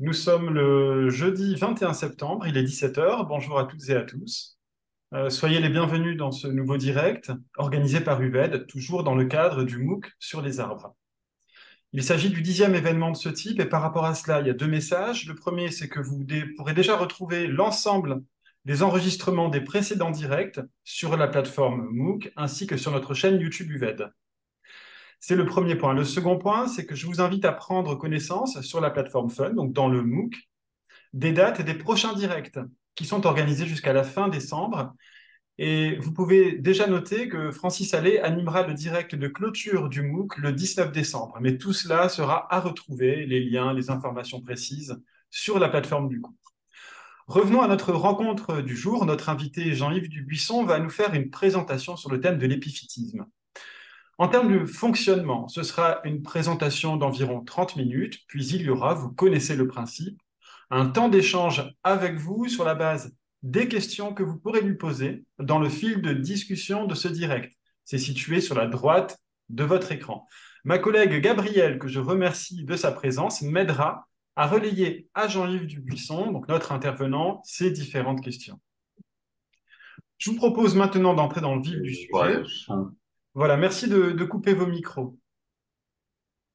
Nous sommes le jeudi 21 septembre, il est 17 heures. Bonjour à toutes et à tous. Euh, soyez les bienvenus dans ce nouveau direct organisé par UVED, toujours dans le cadre du MOOC sur les arbres. Il s'agit du dixième événement de ce type et par rapport à cela, il y a deux messages. Le premier, c'est que vous pourrez déjà retrouver l'ensemble des enregistrements des précédents directs sur la plateforme MOOC ainsi que sur notre chaîne YouTube UVED. C'est le premier point. Le second point, c'est que je vous invite à prendre connaissance sur la plateforme Fun, donc dans le MOOC, des dates et des prochains directs qui sont organisés jusqu'à la fin décembre. Et vous pouvez déjà noter que Francis Allais animera le direct de clôture du MOOC le 19 décembre. Mais tout cela sera à retrouver, les liens, les informations précises, sur la plateforme du cours. Revenons à notre rencontre du jour. Notre invité Jean-Yves Dubuisson va nous faire une présentation sur le thème de l'épiphytisme. En termes de fonctionnement, ce sera une présentation d'environ 30 minutes, puis il y aura, vous connaissez le principe, un temps d'échange avec vous sur la base des questions que vous pourrez lui poser dans le fil de discussion de ce direct. C'est situé sur la droite de votre écran. Ma collègue Gabrielle, que je remercie de sa présence, m'aidera à relayer à Jean-Yves Dubuisson, donc notre intervenant, ces différentes questions. Je vous propose maintenant d'entrer dans le vif du sujet. Voilà, merci de, couper vos micros.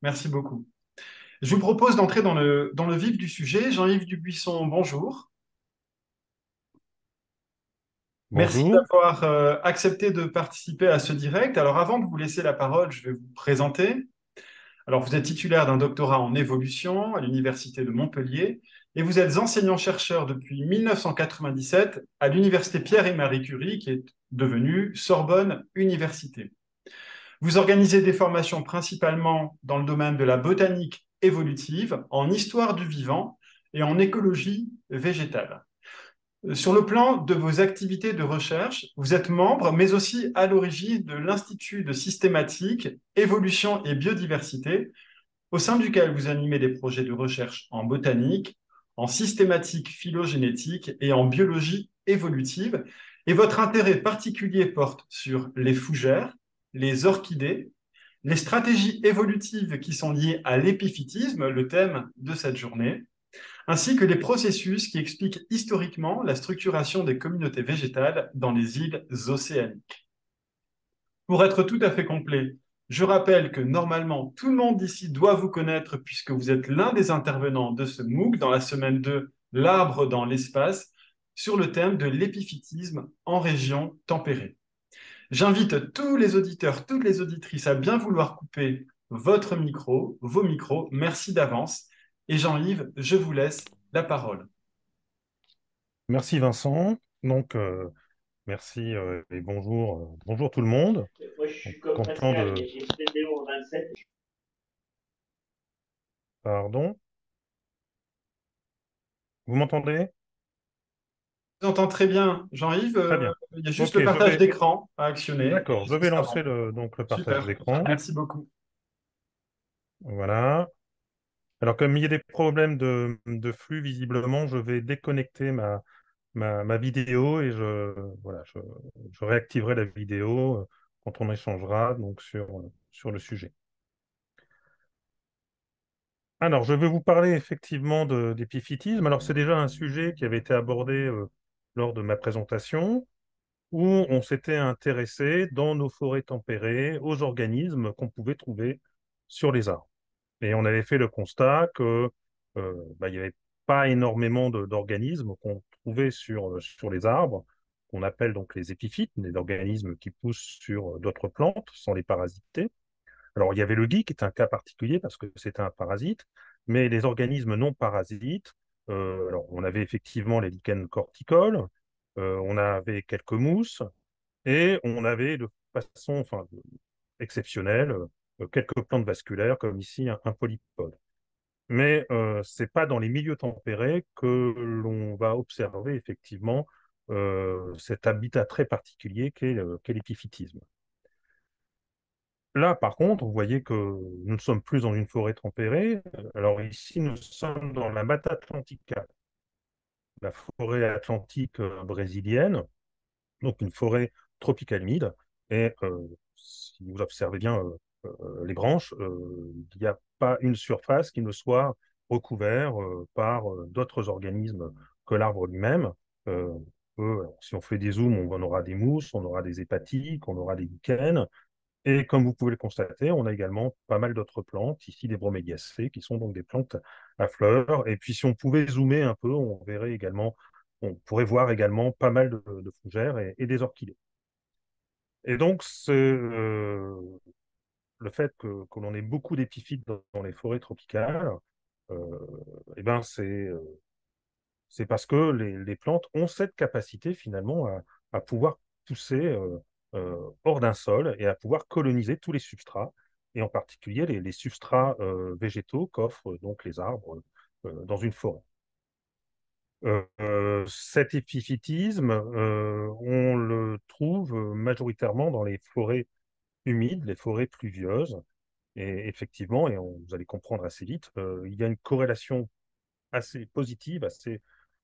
Merci beaucoup. Je vous propose d'entrer dans le, dans le vif du sujet. Jean-Yves Dubuisson, bonjour. Merci d'avoir euh, accepté de participer à ce direct. Alors avant de vous laisser la parole, je vais vous présenter. Alors vous êtes titulaire d'un doctorat en évolution à l'Université de Montpellier et vous êtes enseignant-chercheur depuis 1997 à l'Université Pierre et Marie Curie qui est devenue Sorbonne Université. Vous organisez des formations principalement dans le domaine de la botanique évolutive, en histoire du vivant et en écologie végétale. Sur le plan de vos activités de recherche, vous êtes membre, mais aussi à l'origine de l'Institut de systématique, évolution et biodiversité, au sein duquel vous animez des projets de recherche en botanique, en systématique phylogénétique et en biologie évolutive. Et votre intérêt particulier porte sur les fougères, les orchidées, les stratégies évolutives qui sont liées à l'épiphytisme, le thème de cette journée, ainsi que les processus qui expliquent historiquement la structuration des communautés végétales dans les îles océaniques. Pour être tout à fait complet, je rappelle que normalement tout le monde ici doit vous connaître puisque vous êtes l'un des intervenants de ce MOOC dans la semaine 2, L'arbre dans l'espace, sur le thème de l'épiphytisme en région tempérée. J'invite tous les auditeurs, toutes les auditrices à bien vouloir couper votre micro, vos micros. Merci d'avance. Et Jean-Yves, je vous laisse la parole. Merci Vincent. Donc, euh, merci euh, et bonjour, euh, bonjour tout le monde. Moi, je suis comme content de... Pardon? Vous m'entendez? Vous entends très bien, Jean-Yves. Euh, il y a juste le partage d'écran à actionner. D'accord, je vais lancer le, donc, le partage d'écran. Merci beaucoup. Voilà. Alors, comme il y a des problèmes de, flux, visiblement, je vais déconnecter ma, ma, vidéo et je, voilà, je, réactiverai la vidéo euh, quand on échangera donc, sur, sur le sujet. Alors, je vais vous parler effectivement d'épiphytisme. Alors, c'est déjà un sujet qui avait été abordé euh, lors de ma présentation, où on s'était intéressé dans nos forêts tempérées aux organismes qu'on pouvait trouver sur les arbres. Et on avait fait le constat que euh, bah, n'y avait pas énormément d'organismes qu'on trouvait sur, euh, sur les arbres, qu'on appelle donc les épiphytes, des organismes qui poussent sur euh, d'autres plantes sans les parasiter. Alors, il y avait le gui qui est un cas particulier parce que c'est un parasite, mais les organismes non parasites, alors, on avait effectivement les lichens corticoles, euh, on avait quelques mousses, et on avait de façon exceptionnelle euh, quelques plantes vasculaires, comme ici un, polypode. Mais ce n'est pas dans les milieux tempérés que l'on va observer effectivement cet habitat très particulier qu'est l'épiphytisme. Là, par contre, vous voyez que nous ne sommes plus dans une forêt tempérée. Alors ici, nous sommes dans la Mata Atlantica, la forêt atlantique euh, brésilienne, donc une forêt tropicale humide. Et euh, si vous observez bien euh, les branches, il n'y a pas une surface qui ne soit recouvert par d'autres organismes que l'arbre lui-même. si on fait des zooms, on aura des mousses, on aura des hépatiques, on aura des lichens. Et comme vous pouvez le constater, on a également pas mal d'autres plantes, ici des broméliacées, qui sont donc des plantes à fleurs. Et puis si on pouvait zoomer un peu, on verrait également, on pourrait voir également pas mal de, fougères et, des orchidées. Et donc, euh, le fait que, l'on ait beaucoup d'épiphytes dans, les forêts tropicales, euh, eh ben euh, c'est parce que les, plantes ont cette capacité finalement à, pouvoir pousser euh, hors d'un sol et à pouvoir coloniser tous les substrats, et en particulier les, substrats euh, végétaux qu'offrent donc les arbres euh, dans une forêt. cet épiphytisme, on le trouve majoritairement dans les forêts humides, les forêts pluvieuses. Et effectivement, et vous allez comprendre assez vite, il y a une corrélation assez positive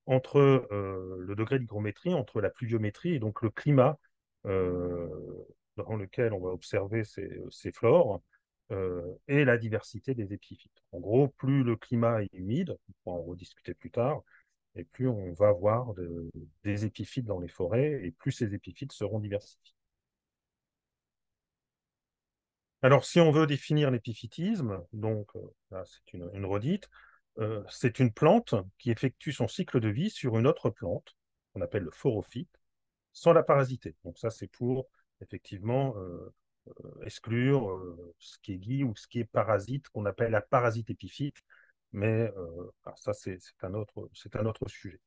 entre le degré d'hygrométrie, entre la pluviométrie et donc le climat euh, dans lequel on va observer ces, flores euh, et la diversité des épiphytes. En gros, plus le climat est humide, on pourra en rediscuter plus tard, et plus on va avoir des épiphytes dans les forêts, et plus ces épiphytes seront diversifiés. Alors, si on veut définir l'épiphytisme, donc euh, c'est une, une, redite, c'est une plante qui effectue son cycle de vie sur une autre plante, qu'on appelle le phorophyte, sans la parasiter. Donc ça, c'est pour effectivement euh, euh, exclure euh, ce qui est gui ou ce qui est parasite, qu'on appelle la parasite épiphyte. Mais ça, c'est un, autre, un autre sujet.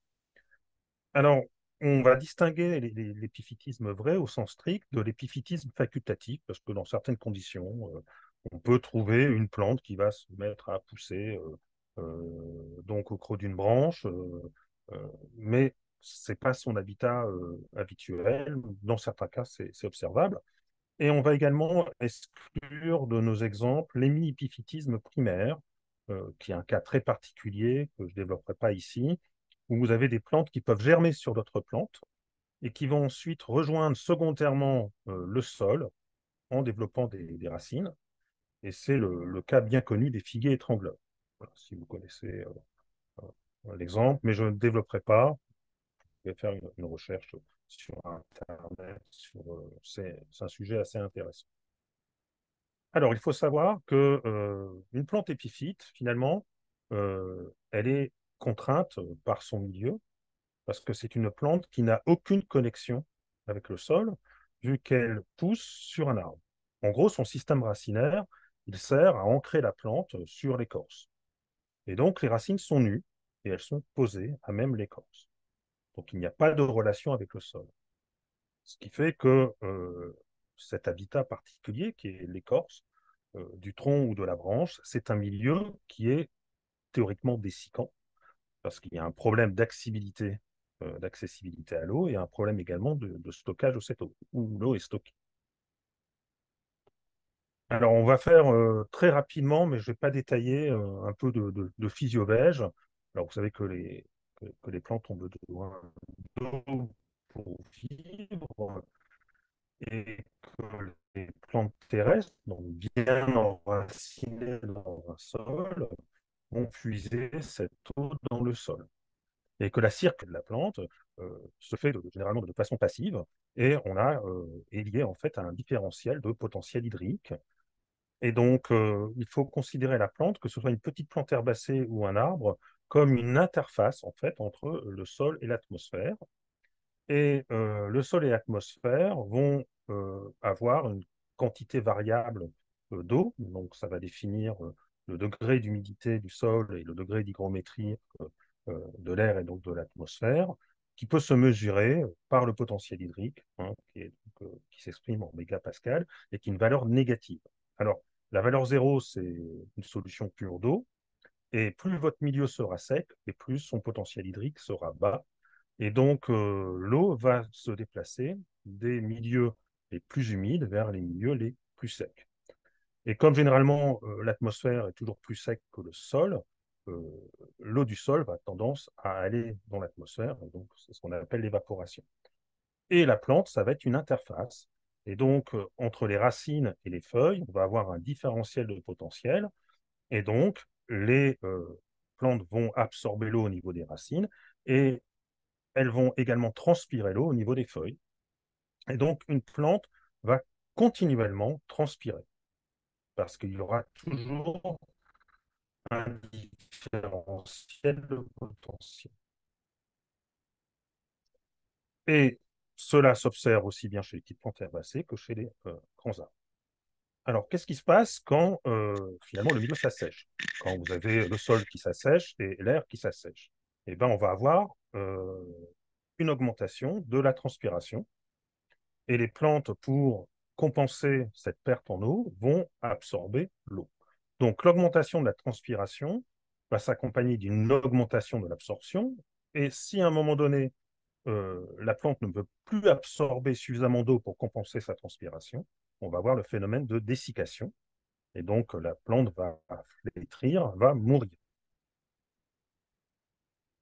Alors, on va distinguer l'épiphytisme vrai au sens strict de l'épiphytisme facultatif, parce que dans certaines conditions, on peut trouver une plante qui va se mettre à pousser donc au creux d'une branche, mais c'est pas son habitat euh, habituel. Dans certains cas, c'est observable. Et on va également exclure de nos exemples l'hémiépiphytisme primaire, euh, qui est un cas très particulier que je ne développerai pas ici, où vous avez des plantes qui peuvent germer sur d'autres plantes et qui vont ensuite rejoindre secondairement euh, le sol en développant des, racines. Et c'est le, cas bien connu des figuiers étrangleurs. si vous connaissez l'exemple, mais je ne développerai pas faire une, recherche sur Internet. Euh, c'est un sujet assez intéressant. Alors, il faut savoir que euh, une plante épiphyte, finalement, euh, elle est contrainte par son milieu, parce que c'est une plante qui n'a aucune connexion avec le sol, vu qu'elle pousse sur un arbre. En gros, son système racinaire, il sert à ancrer la plante sur l'écorce. Et donc, les racines sont nues et elles sont posées à même l'écorce. Donc il n'y a pas de relation avec le sol. Ce qui fait que euh, cet habitat particulier, qui est l'écorce euh, du tronc ou de la branche, c'est un milieu qui est théoriquement dessicant, parce qu'il y a un problème d'accessibilité euh, à l'eau et un problème également de, stockage de cette eau, où l'eau est stockée. Alors, on va faire très rapidement, mais je ne vais pas détailler un peu de, de, de. Alors, vous savez que les, que, les plantes ont besoin d'eau pour vivre et que les plantes terrestres, donc bien enracinées dans un sol, vont puiser cette eau dans le sol. Et que la cirque de la plante euh, se fait généralement de façon passive et on a euh, est lié en fait à un différentiel de potentiel hydrique. Et donc, euh, il faut considérer la plante, que ce soit une petite plante herbacée ou un arbre, comme une interface en fait entre le sol et l'atmosphère. Et euh, le sol et l'atmosphère vont euh, avoir une quantité variable euh, d'eau, donc ça va définir le degré d'humidité du sol et le degré d'hygrométrie de l'air et donc de l'atmosphère, qui peut se mesurer par le potentiel hydrique, hein, qui, qui s'exprime en mégapascal, et qui est une valeur négative. Alors, la valeur zéro, c'est une solution pure d'eau, et plus votre milieu sera sec, et plus son potentiel hydrique sera bas. Et donc, euh, l'eau va se déplacer des milieux les plus humides vers les milieux les plus secs. Et comme généralement euh, l'atmosphère est toujours plus sec que le sol, euh, l'eau du sol va tendance à aller dans l'atmosphère, donc c'est ce qu'on appelle l'évaporation. Et la plante, ça va être une interface. Et donc, entre les racines et les feuilles, on va avoir un différentiel de potentiel. Et donc, les, plantes vont absorber l'eau au niveau des racines et elles vont également transpirer l'eau au niveau des feuilles. Et donc, une plante va continuellement transpirer parce qu'il y aura toujours un différentiel de potentiel. Et cela s'observe aussi bien chez les petites plantes herbacées que chez les grands arbres. Alors, qu'est-ce qui se passe quand euh, finalement le milieu s'assèche? Quand vous avez le sol qui s'assèche et l'air qui s'assèche Eh bien, on va avoir euh, une augmentation de la transpiration. Et les plantes, pour compenser cette perte en eau, vont absorber l'eau. Donc, l'augmentation de la transpiration va s'accompagner d'une augmentation de l'absorption. Et si à un moment donné, euh, la plante ne veut plus absorber suffisamment d'eau pour compenser sa transpiration, on va avoir le phénomène de dessiccation. Et donc, la plante va flétrir, va mourir.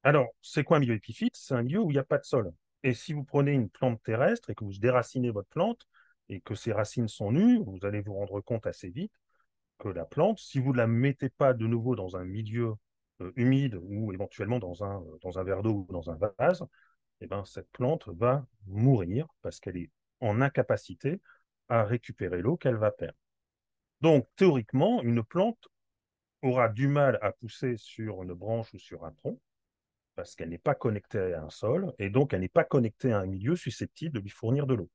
Alors, c'est quoi un milieu épiphyte C'est un milieu où il n'y a pas de sol. Et si vous prenez une plante terrestre et que vous déracinez votre plante et que ses racines sont nues, vous allez vous rendre compte assez vite que la plante, si vous ne la mettez pas de nouveau dans un milieu euh, humide ou éventuellement dans un, dans un verre d'eau ou dans un vase, eh ben, cette plante va mourir parce qu'elle est en incapacité à récupérer l'eau qu'elle va perdre. Donc, théoriquement, une plante aura du mal à pousser sur une branche ou sur un tronc parce qu'elle n'est pas connectée à un sol et donc elle n'est pas connectée à un milieu susceptible de lui fournir de l'eau.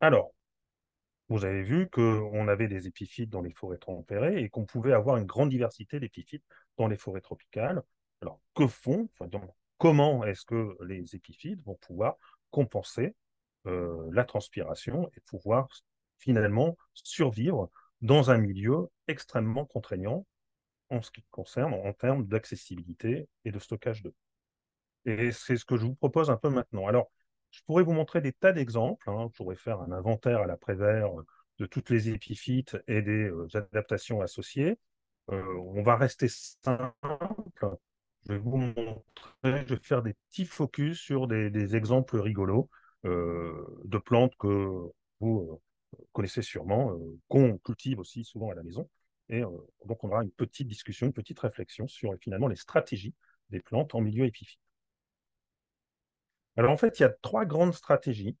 Alors, vous avez vu qu'on avait des épiphytes dans les forêts tempérées et qu'on pouvait avoir une grande diversité d'épiphytes dans les forêts tropicales. Alors, que font, comment est-ce que les épiphytes vont pouvoir compenser euh, la transpiration et pouvoir finalement survivre dans un milieu extrêmement contraignant en ce qui concerne en termes d'accessibilité et de stockage d'eau. Et c'est ce que je vous propose un peu maintenant. Alors, je pourrais vous montrer des tas d'exemples. Hein. Je pourrais faire un inventaire à l'après-vert de toutes les épiphytes et des euh, adaptations associées. Euh, on va rester simple je vais vous montrer, je vais faire des petits focus sur des, exemples rigolos euh, de plantes que vous euh, connaissez sûrement, euh, qu'on cultive aussi souvent à la maison. Et donc, on aura une petite discussion, une petite réflexion sur finalement les stratégies des plantes en milieu épiphyte. Alors, en fait, il y a trois grandes stratégies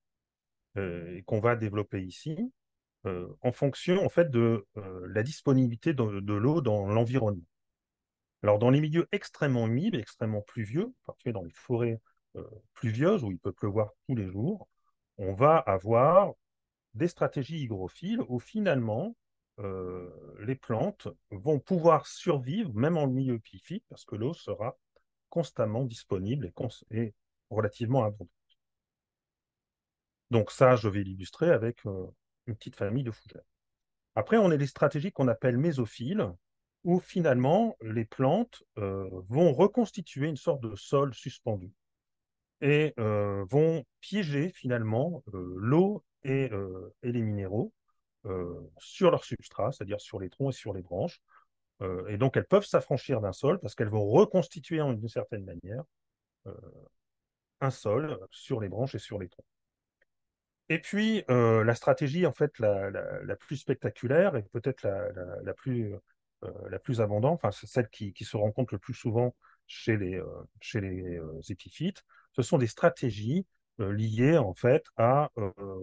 qu'on va développer ici en fonction en fait, de la disponibilité de l'eau dans l'environnement. Alors, dans les milieux extrêmement humides, extrêmement pluvieux, particulier dans les forêts euh, pluvieuses où il peut pleuvoir tous les jours, on va avoir des stratégies hygrophiles où finalement, euh, les plantes vont pouvoir survivre même en milieu épiphyte parce que l'eau sera constamment disponible et, relativement abondante. Donc ça, je vais l'illustrer avec euh, une petite famille de fougères. Après, on a les stratégies qu'on appelle mésophiles, où finalement les plantes vont reconstituer une sorte de sol suspendu et euh, vont piéger finalement euh, l'eau et, les minéraux sur leur substrat, c'est-à-dire sur les troncs et sur les branches. et donc elles peuvent s'affranchir d'un sol parce qu'elles vont reconstituer en une certaine manière un sol sur les branches et sur les troncs. Et puis, la stratégie, en fait, la, plus spectaculaire et peut-être la, plus euh, abondante, enfin celle qui, se rencontre le plus souvent chez les, euh, euh, épiphytes, ce sont des stratégies liées en fait à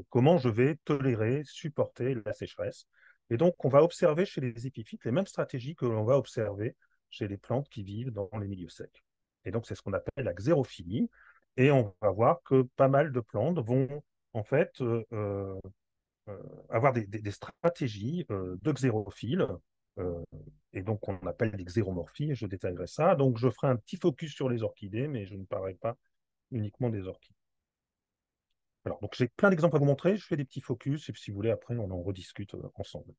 comment je vais tolérer, supporter la sécheresse. Et donc, on va observer chez les épiphytes les mêmes stratégies que l'on va observer chez les plantes qui vivent dans les milieux secs. Et donc, c'est ce qu'on appelle la xérophilie. Et on va voir que pas mal de plantes vont en fait avoir des, stratégies de xérophile euh, et donc, on appelle des xéromorphies, je détaillerai ça. Donc, je ferai un petit focus sur les orchidées, mais je ne parlerai pas uniquement des orchidées. Alors, donc j'ai plein d'exemples à vous montrer. Je fais des petits focus, et si vous voulez, après, on en rediscute euh, ensemble.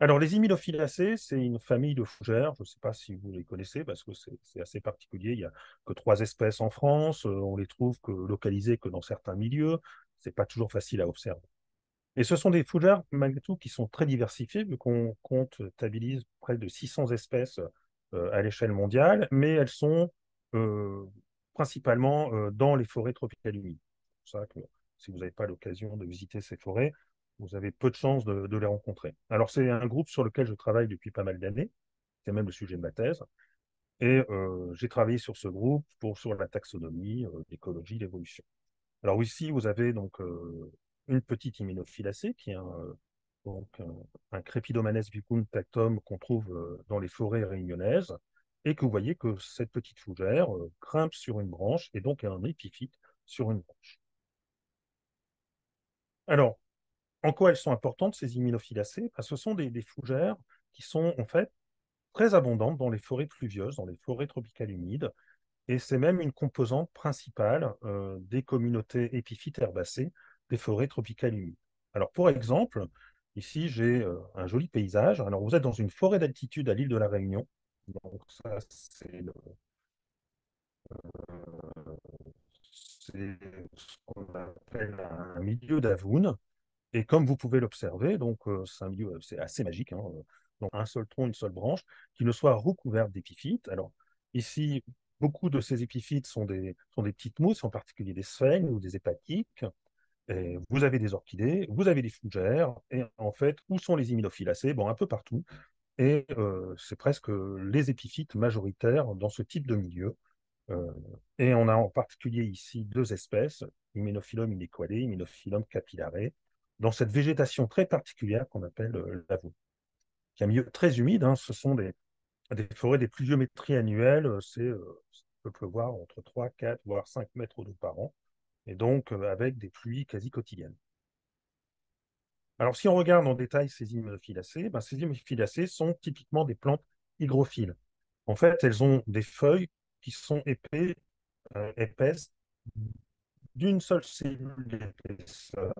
Alors, les Iminophilacées, c'est une famille de fougères. Je ne sais pas si vous les connaissez, parce que c'est assez particulier. Il n'y a que trois espèces en France. Euh, on les trouve que localisées que dans certains milieux. Ce n'est pas toujours facile à observer. Et ce sont des fougères, malgré tout, qui sont très diversifiées, vu qu'on comptabilise près de 600 espèces euh, à l'échelle mondiale, mais elles sont principalement euh, dans les forêts tropicales humides. C'est pour ça que si vous n'avez pas l'occasion de visiter ces forêts, vous avez peu de chances de, les rencontrer. Alors, c'est un groupe sur lequel je travaille depuis pas mal d'années. c'était même le sujet de ma thèse. Et j'ai travaillé sur ce groupe pour, sur la taxonomie, l'écologie, l'évolution. Alors ici, vous avez donc une petite hyménophilacée qui est un, donc, un, Crepidomanes vicuntatum qu'on trouve dans les forêts réunionnaises et que vous voyez que cette petite fougère grimpe sur une branche et donc a un épiphyte sur une branche. Alors, en quoi elles sont importantes, ces hyménophilacées ben, Ce sont des, des, fougères qui sont en fait très abondantes dans les forêts pluvieuses, dans les forêts tropicales humides, et c'est même une composante principale euh, des communautés épiphytes herbacées des forêts tropicales humides. Alors, pour exemple, ici, j'ai euh, un joli paysage. Alors, vous êtes dans une forêt d'altitude à l'île de la Réunion. Donc, ça, c'est euh, ce qu'on appelle un milieu d'Avoun. Et comme vous pouvez l'observer, donc c'est un milieu c'est assez magique. Hein, donc un seul tronc, une seule branche, qui ne soit recouverte d'épiphytes. Alors ici, Beaucoup de ces épiphytes sont des, sont des petites mousses, en particulier des sphènes ou des hépatiques. Vous avez des orchidées, vous avez des fougères, et en fait, où sont les hyménophilacées Bon, un peu partout. Et c'est presque les épiphytes majoritaires dans ce type de milieu. Et on a en particulier ici deux espèces, Hymenophyllum inequale, Hymenophyllum capillare, dans cette végétation très particulière qu'on appelle euh, l'avou. Qui un milieu très humide, hein. ce sont des, forêts des pluviométries annuelles, c'est peut pleuvoir entre 3, 4, voire 5 mètres d'eau par an, et donc avec des pluies quasi quotidiennes. Alors, si on regarde en détail ces hyménophilacées, ben, ces hyménophilacées sont typiquement des plantes hygrophiles. En fait, elles ont des feuilles qui sont épais, épaisses d'une seule cellule d'épaisseur.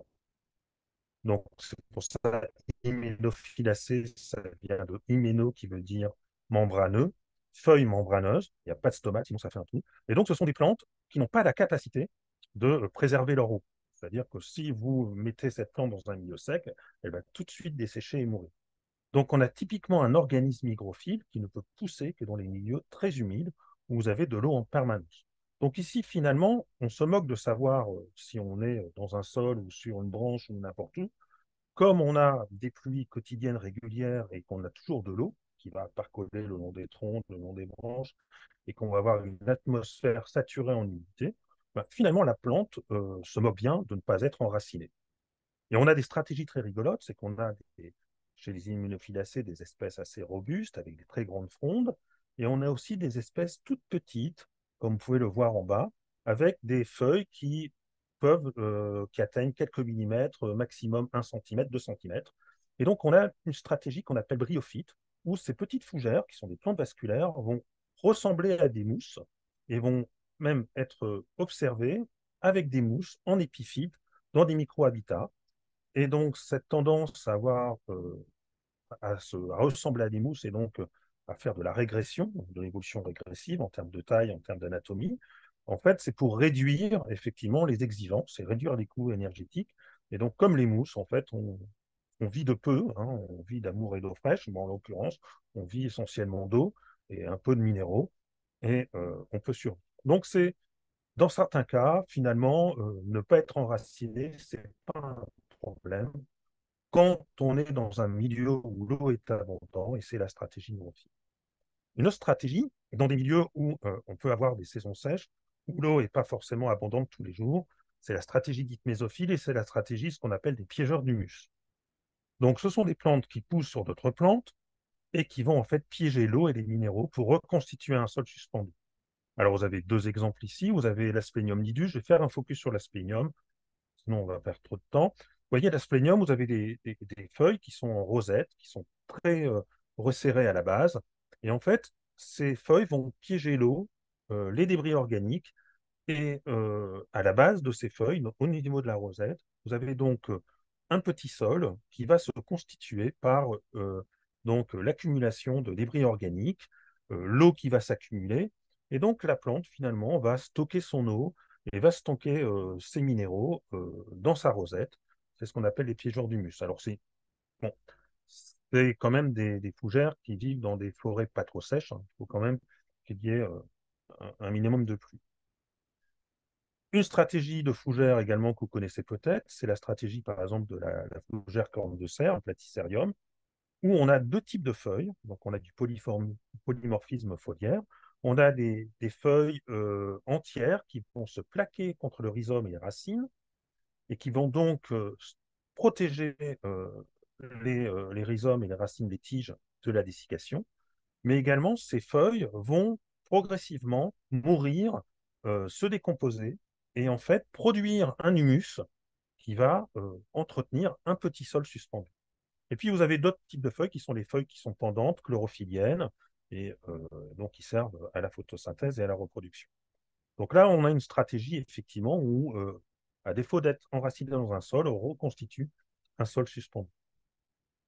Donc, c'est pour ça, hyménophilacée, ça vient de hyméno qui veut dire membraneux, feuilles membraneuses, il n'y a pas de stomate, sinon ça fait un trou. Et donc, ce sont des plantes qui n'ont pas la capacité de euh, préserver leur eau. C'est-à-dire que si vous mettez cette plante dans un milieu sec, elle va tout de suite dessécher et mourir. Donc, on a typiquement un organisme hygrophile qui ne peut pousser que dans les milieux très humides où vous avez de l'eau en permanence. Donc ici, finalement, on se moque de savoir euh, si on est dans un sol ou sur une branche ou n'importe où. Comme on a des pluies quotidiennes régulières et qu'on a toujours de l'eau, qui va parcourir le long des troncs, le long des branches, et qu'on va avoir une atmosphère saturée en humidité, bah, finalement, la plante euh, se moque bien de ne pas être enracinée. Et on a des stratégies très rigolotes, c'est qu'on a chez les immunophilacées des espèces assez robustes avec des très grandes frondes, et on a aussi des espèces toutes petites, comme vous pouvez le voir en bas, avec des feuilles qui peuvent, euh, qui atteignent quelques millimètres, maximum 1 cm, 2 cm. Et donc, on a une stratégie qu'on appelle bryophyte, où ces petites fougères, qui sont des plantes vasculaires, vont ressembler à des mousses et vont même être observées avec des mousses en épiphyte dans des micro-habitats. Et donc, cette tendance à, avoir, euh, à, se, ressembler à des mousses et donc euh, à faire de la régression, de l'évolution régressive en termes de taille, en termes d'anatomie, en fait, c'est pour réduire effectivement les exhivances et réduire les coûts énergétiques. Et donc, comme les mousses, en fait, on, on vit de peu, hein, on vit d'amour et d'eau fraîche, mais en l'occurrence, on vit essentiellement d'eau et un peu de minéraux, et euh, on peut survivre. Donc, c'est, dans certains cas, finalement, euh, ne pas être enraciné, ce n'est pas un problème quand on est dans un milieu où l'eau est abondante, et c'est la stratégie de vie. Une autre stratégie, dans des milieux où euh, on peut avoir des saisons sèches, où l'eau n'est pas forcément abondante tous les jours, c'est la stratégie dite mésophile et c'est la stratégie ce qu'on appelle des piégeurs d'humus. Donc, ce sont des plantes qui poussent sur d'autres plantes et qui vont en fait piéger l'eau et les minéraux pour reconstituer un sol suspendu. Alors, vous avez deux exemples ici. Vous avez l'asplénium nidus. Je vais faire un focus sur l'asplénium, sinon on va perdre trop de temps. Vous voyez, l'asplénium, vous avez des, feuilles qui sont en rosette, qui sont très euh, resserrées à la base. Et en fait, ces feuilles vont piéger l'eau, euh, les débris organiques. Et euh, à la base de ces feuilles, au niveau de la rosette, vous avez donc un petit sol qui va se constituer par donc l'accumulation de débris organiques, l'eau qui va s'accumuler, et donc la plante finalement va stocker son eau et va stocker euh, ses minéraux dans sa rosette. C'est ce qu'on appelle les piégeurs d'humus. Alors c'est bon, quand même des, fougères qui vivent dans des forêts pas trop sèches. Hein. Il faut quand même qu'il y ait un minimum de pluie. Une stratégie de fougère également que vous connaissez peut-être, c'est la stratégie par exemple de la, fougère corne de cerf, Platycerium, où on a deux types de feuilles. Donc, on a du polymorphisme foliaire. On a des, feuilles euh, entières qui vont se plaquer contre le rhizome et les racines et qui vont donc euh, protéger euh, les, rhizomes et les racines des tiges de la dessiccation. Mais également, ces feuilles vont progressivement mourir, se décomposer et en fait produire un humus qui va entretenir un petit sol suspendu. Et puis, vous avez d'autres types de feuilles qui sont les feuilles qui sont pendantes, chlorophylliennes, et euh, donc qui servent à la photosynthèse et à la reproduction. Donc là, on a une stratégie, effectivement, où, euh, à défaut d'être enraciné dans un sol, on reconstitue un sol suspendu.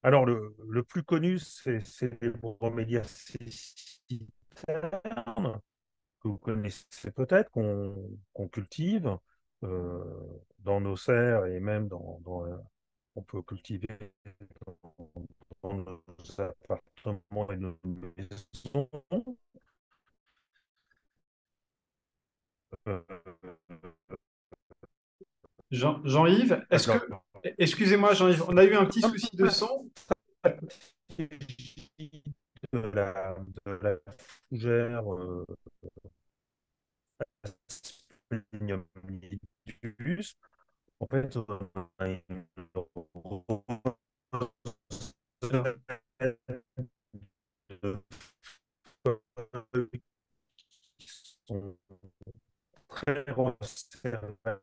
Alors, le, plus connu, c'est les broméliacées citernes, que vous connaissez peut-être, qu'on cultive euh, dans nos serres et même dans, dans on peut cultiver dans, nos appartements et nos maisons. Euh, Jean, Jean-Yves, est-ce que, excusez-moi Jean-Yves, on a eu un petit souci de son. De la, de la fougère euh, en fait, on a une sont très resserrés à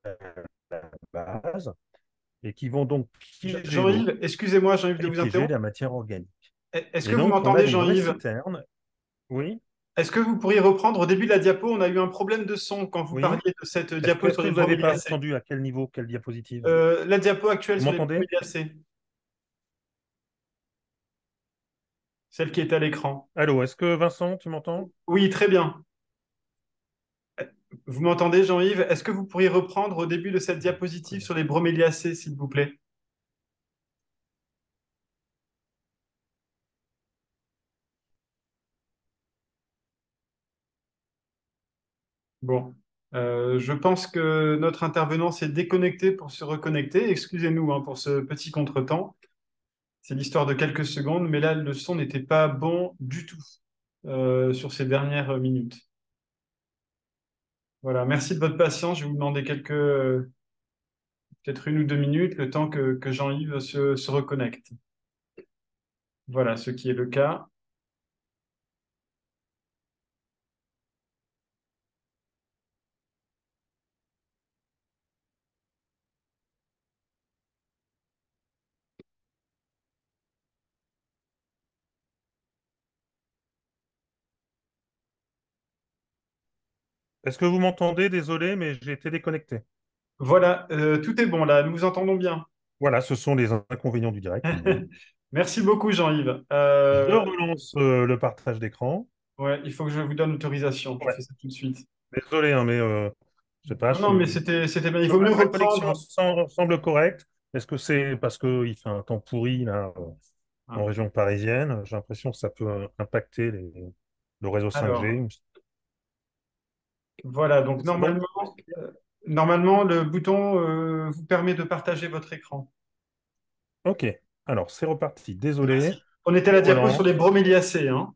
la base et qui vont donc Jean-Yves, excusez-moi, Jean-Yves de vous interrompre. la matière organique. Est-ce que vous m'entendez, Jean-Yves Oui. Est-ce que vous pourriez reprendre au début de la diapo On a eu un problème de son quand vous parliez de cette diapo sur les Vous n'avez pas entendu à quel niveau, quelle diapositive? Euh, La diapo actuelle vous sur les Celle qui est à l'écran. Allô, est-ce que Vincent, tu m'entends? Oui, très bien. Vous m'entendez, Jean-Yves? Est-ce que vous pourriez reprendre au début de cette diapositive sur les broméliacées, s'il vous plaît? Bon, euh, je pense que notre intervenant s'est déconnecté pour se reconnecter. Excusez-nous hein, pour ce petit contretemps. C'est l'histoire de quelques secondes, mais là, le son n'était pas bon du tout euh, sur ces dernières minutes. Voilà, merci de votre patience. Je vais vous demander quelques, peut-être une ou deux minutes, le temps que, Jean-Yves se, se reconnecte. Voilà, ce qui est le cas. Est-ce que vous m'entendez? Désolé, mais j'ai été déconnecté. Voilà, euh, tout est bon là, nous vous entendons bien. Voilà, ce sont les inconvénients du direct. Merci beaucoup Jean-Yves. Euh, je relance euh, le partage d'écran. Ouais, il faut que je vous donne l'autorisation. Je fais ça tout de suite. Désolé, hein, mais je sais pas. Non, non mais c'était bien. Il vaut mieux reprendre. La semble correcte. Est-ce que c'est parce qu'il fait un temps pourri là en ah. région parisienne? J'ai l'impression que ça peut impacter le réseau 5G. Voilà, donc normalement, euh, normalement le bouton euh, vous permet de partager votre écran. Ok, alors c'est reparti. Désolé. On était à la diapo sur les broméliacées. Hein.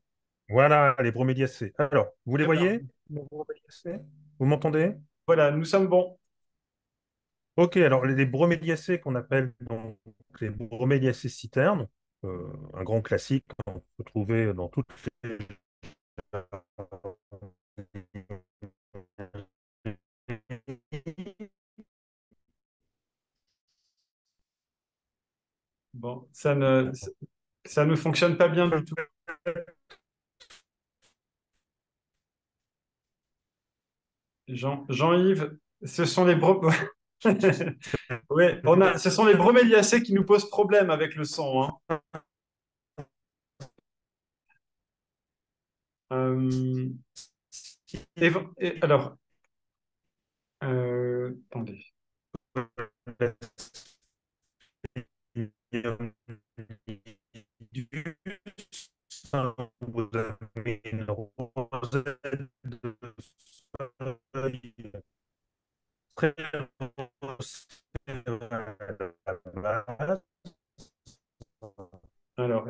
Voilà, les broméliacées. Alors, vous les voyez? Vous m'entendez? Voilà, nous sommes bons. Ok, alors les broméliacées qu'on appelle donc, les broméliacées citernes, euh, un grand classique qu'on peut trouver dans toutes les Bon, ça ne, ça ne fonctionne pas bien du tout. Jean, Jean-Yves, ce sont les bro... oui, on a, ce sont les broméliacées qui nous posent problème avec le son. Hein. Euh, alors, euh, attendez. Alors,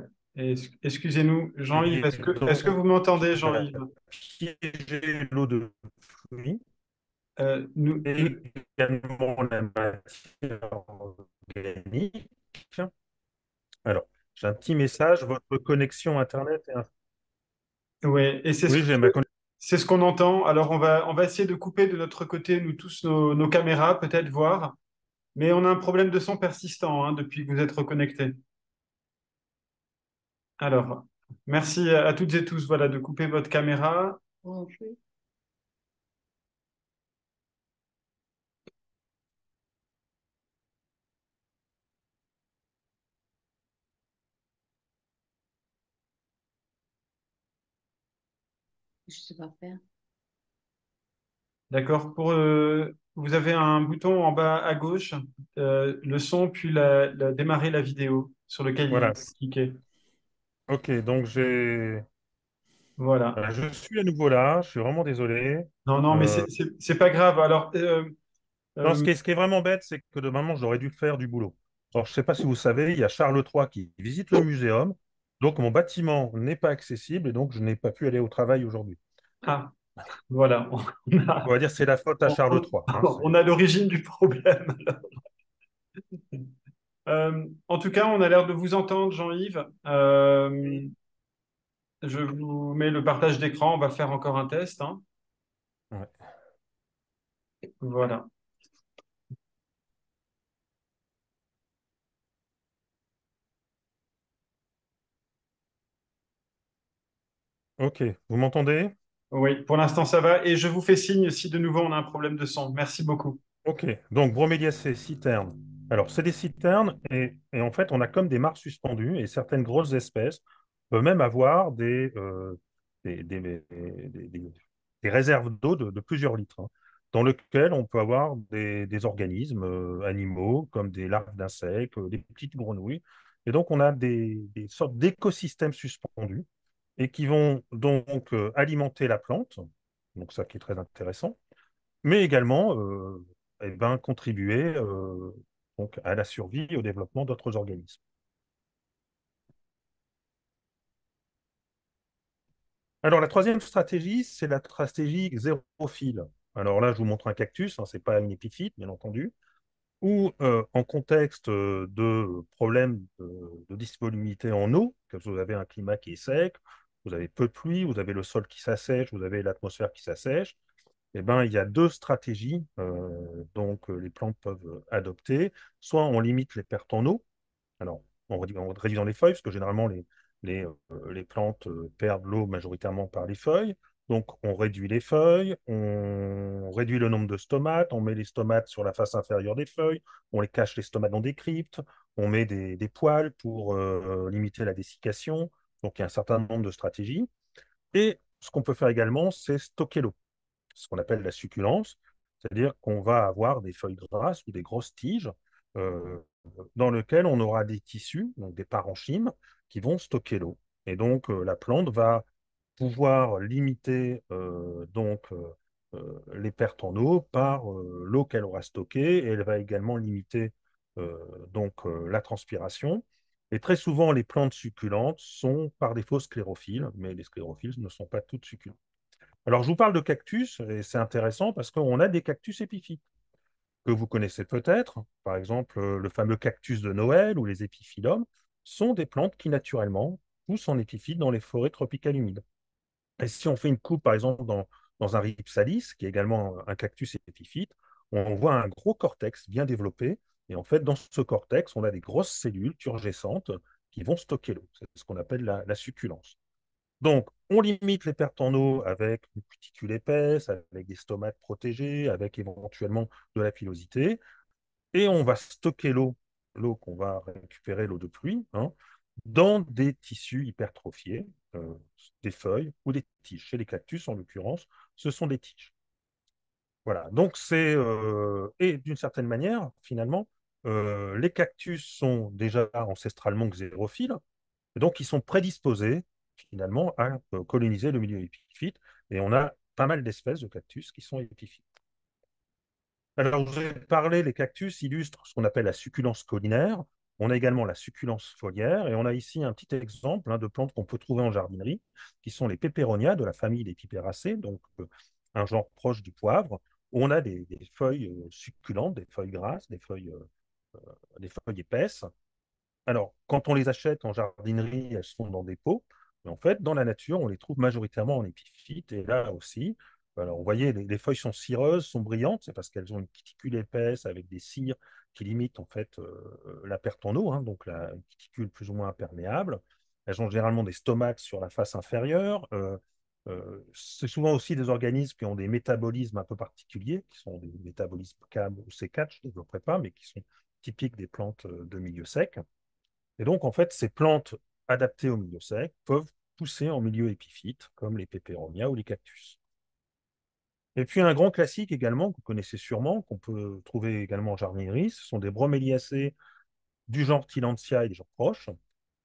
Excusez-nous, Jean-Yves, est-ce que, est-ce que vous m'entendez, Jean-Yves? piéger l'eau de pluie Euh, nous, également la matière organique. J'ai un petit message, votre connexion Internet est... ouais, et c'est ce que- c'est ce qu'on entend. Alors, on va, on va essayer de couper de notre côté, nous tous, nos, nos caméras, peut-être voir. Mais on a un problème de son persistant hein, depuis que vous êtes reconnectés. Alors, merci à toutes et tous voilà, de couper votre caméra. Je sais pas faire. D'accord. Pour, euh, vous avez un bouton en bas à gauche, euh, le son, puis la, la- démarrer la vidéo sur lequel il faut cliquer. Ok, donc j'ai... Voilà. voilà, je suis à nouveau là, je suis vraiment désolé. Non, non, mais Euh, c'est pas grave. Alors, euh, Non, ce euh, qui est, ce qui est vraiment bête, c'est que de maman, j'aurais dû faire du boulot. Alors, je ne sais pas si vous savez, il y a Charles III qui visite le muséum. Donc, mon bâtiment n'est pas accessible et donc je n'ai pas pu aller au travail aujourd'hui. Ah, voilà. On a, On va dire que c'est la faute à Charles III. hein, on a l'origine du problème. Euh, en tout cas, on a l'air de vous entendre, Jean-Yves. Euh, je vous mets le partage d'écran. On va faire encore un test. hein. Ouais. Voilà. Ok, vous m'entendez? Oui, pour l'instant, ça va. Et je vous fais signe si de nouveau on a un problème de son. Merci beaucoup. Ok, donc broméliacées, citernes. Alors, c'est des citernes et, en fait, on a comme des mares suspendues et certaines grosses espèces peuvent même avoir des, euh, des, réserves d'eau de, plusieurs litres, hein, dans lesquelles on peut avoir des, organismes euh, animaux comme des larves d'insectes, euh, des petites grenouilles. Et donc, on a des sortes d'écosystèmes suspendus et qui vont donc euh, alimenter la plante, donc ça qui est très intéressant mais également euh, eh ben, contribuer euh, donc à la survie et au développement d'autres organismes. Alors, la troisième stratégie, c'est la stratégie xérophile. Alors là, je vous montre un cactus, hein, ce n'est pas une épiphyte, bien entendu, euh, en contexte de problèmes de, de disponibilité en eau, que vous avez un climat qui est sec, vous avez peu de pluie, vous avez le sol qui s'assèche, vous avez l'atmosphère qui s'assèche, eh ben, il y a deux stratégies euh, donc euh, les plantes peuvent adopter. Soit on limite les pertes en eau, alors en, rédu- en réduisant les feuilles, parce que généralement les, les, euh, plantes euh, perdent l'eau majoritairement par les feuilles. Donc on réduit les feuilles, on réduit le nombre de stomates, on met les stomates sur la face inférieure des feuilles, on les cache les stomates dans des cryptes, on met des, poils pour euh, limiter la dessiccation. Donc il y a un certain nombre de stratégies. Et ce qu'on peut faire également, c'est stocker l'eau ce qu'on appelle la succulence, c'est-à-dire qu'on va avoir des feuilles grasses ou des grosses tiges euh, dans lesquelles on aura des tissus, donc des parenchymes, qui vont stocker l'eau. Et donc, euh, la plante va pouvoir limiter euh, donc, les pertes en eau par l'eau qu'elle aura stockée, et elle va également limiter donc, la transpiration. Et très souvent, les plantes succulentes sont par défaut sclérophiles, mais les sclérophiles ne sont pas toutes succulentes. Alors, je vous parle de cactus, et c'est intéressant parce qu'on a des cactus épiphytes que vous connaissez peut-être. Par exemple, euh, le fameux cactus de Noël ou les épiphyllums sont des plantes qui, naturellement, poussent en épiphyte dans les forêts tropicales humides. Et si on fait une coupe, par exemple, dans, dans un ripsalis, qui est également un cactus épiphyte, on voit un gros cortex bien développé. Et en fait, dans ce cortex, on a des grosses cellules turgescentes qui vont stocker l'eau. C'est ce qu'on appelle la, succulence. Donc, on limite les pertes en eau avec une cuticule épaisse, avec des stomates protégés, avec éventuellement de la pilosité. Et on va stocker l'eau, l'eau qu'on va récupérer, l'eau de pluie, hein, dans des tissus hypertrophiés, euh, des feuilles ou des tiges. Chez les cactus, en l'occurrence, ce sont des tiges. Voilà, donc c'est... euh, et d'une certaine manière, finalement, euh, les cactus sont déjà ancestralement xérophiles, donc ils sont prédisposés finalement à euh, coloniser le milieu épiphyte. Et on a pas mal d'espèces de cactus qui sont épiphytes. Alors, je vous ai parlé, les cactus illustrent ce qu'on appelle la succulence collinaire. On a également la succulence foliaire et on a ici un petit exemple hein, de plantes qu'on peut trouver en jardinerie, qui sont les pépéronias de la famille des pipéracées, donc euh, un genre proche du poivre, on a des, feuilles succulentes, des feuilles grasses, des feuilles, des feuilles épaisses. Alors, quand on les achète en jardinerie, elles sont dans des pots. Mais en fait, dans la nature, on les trouve majoritairement en épiphyte. Et là aussi, alors, vous voyez, les, les, feuilles sont cireuses, sont brillantes, c'est parce qu'elles ont une cuticule épaisse avec des cires qui limitent en fait euh, la perte en eau, hein, donc la cuticule plus ou moins imperméable. Elles ont généralement des stomates sur la face inférieure. Euh, euh, c'est souvent aussi des organismes qui ont des métabolismes un peu particuliers, qui sont des métabolismes CAM ou C4, je ne développerai pas, mais qui sont typiques des plantes de milieu sec. Et donc, en fait, ces plantes adaptées au milieu sec peuvent pousser en milieu épiphyte, comme les pépéronias ou les cactus. Et puis un grand classique également, que vous connaissez sûrement, qu'on peut trouver également en jardinerie, ce sont des broméliacées du genre Tillandsia et des genres proches,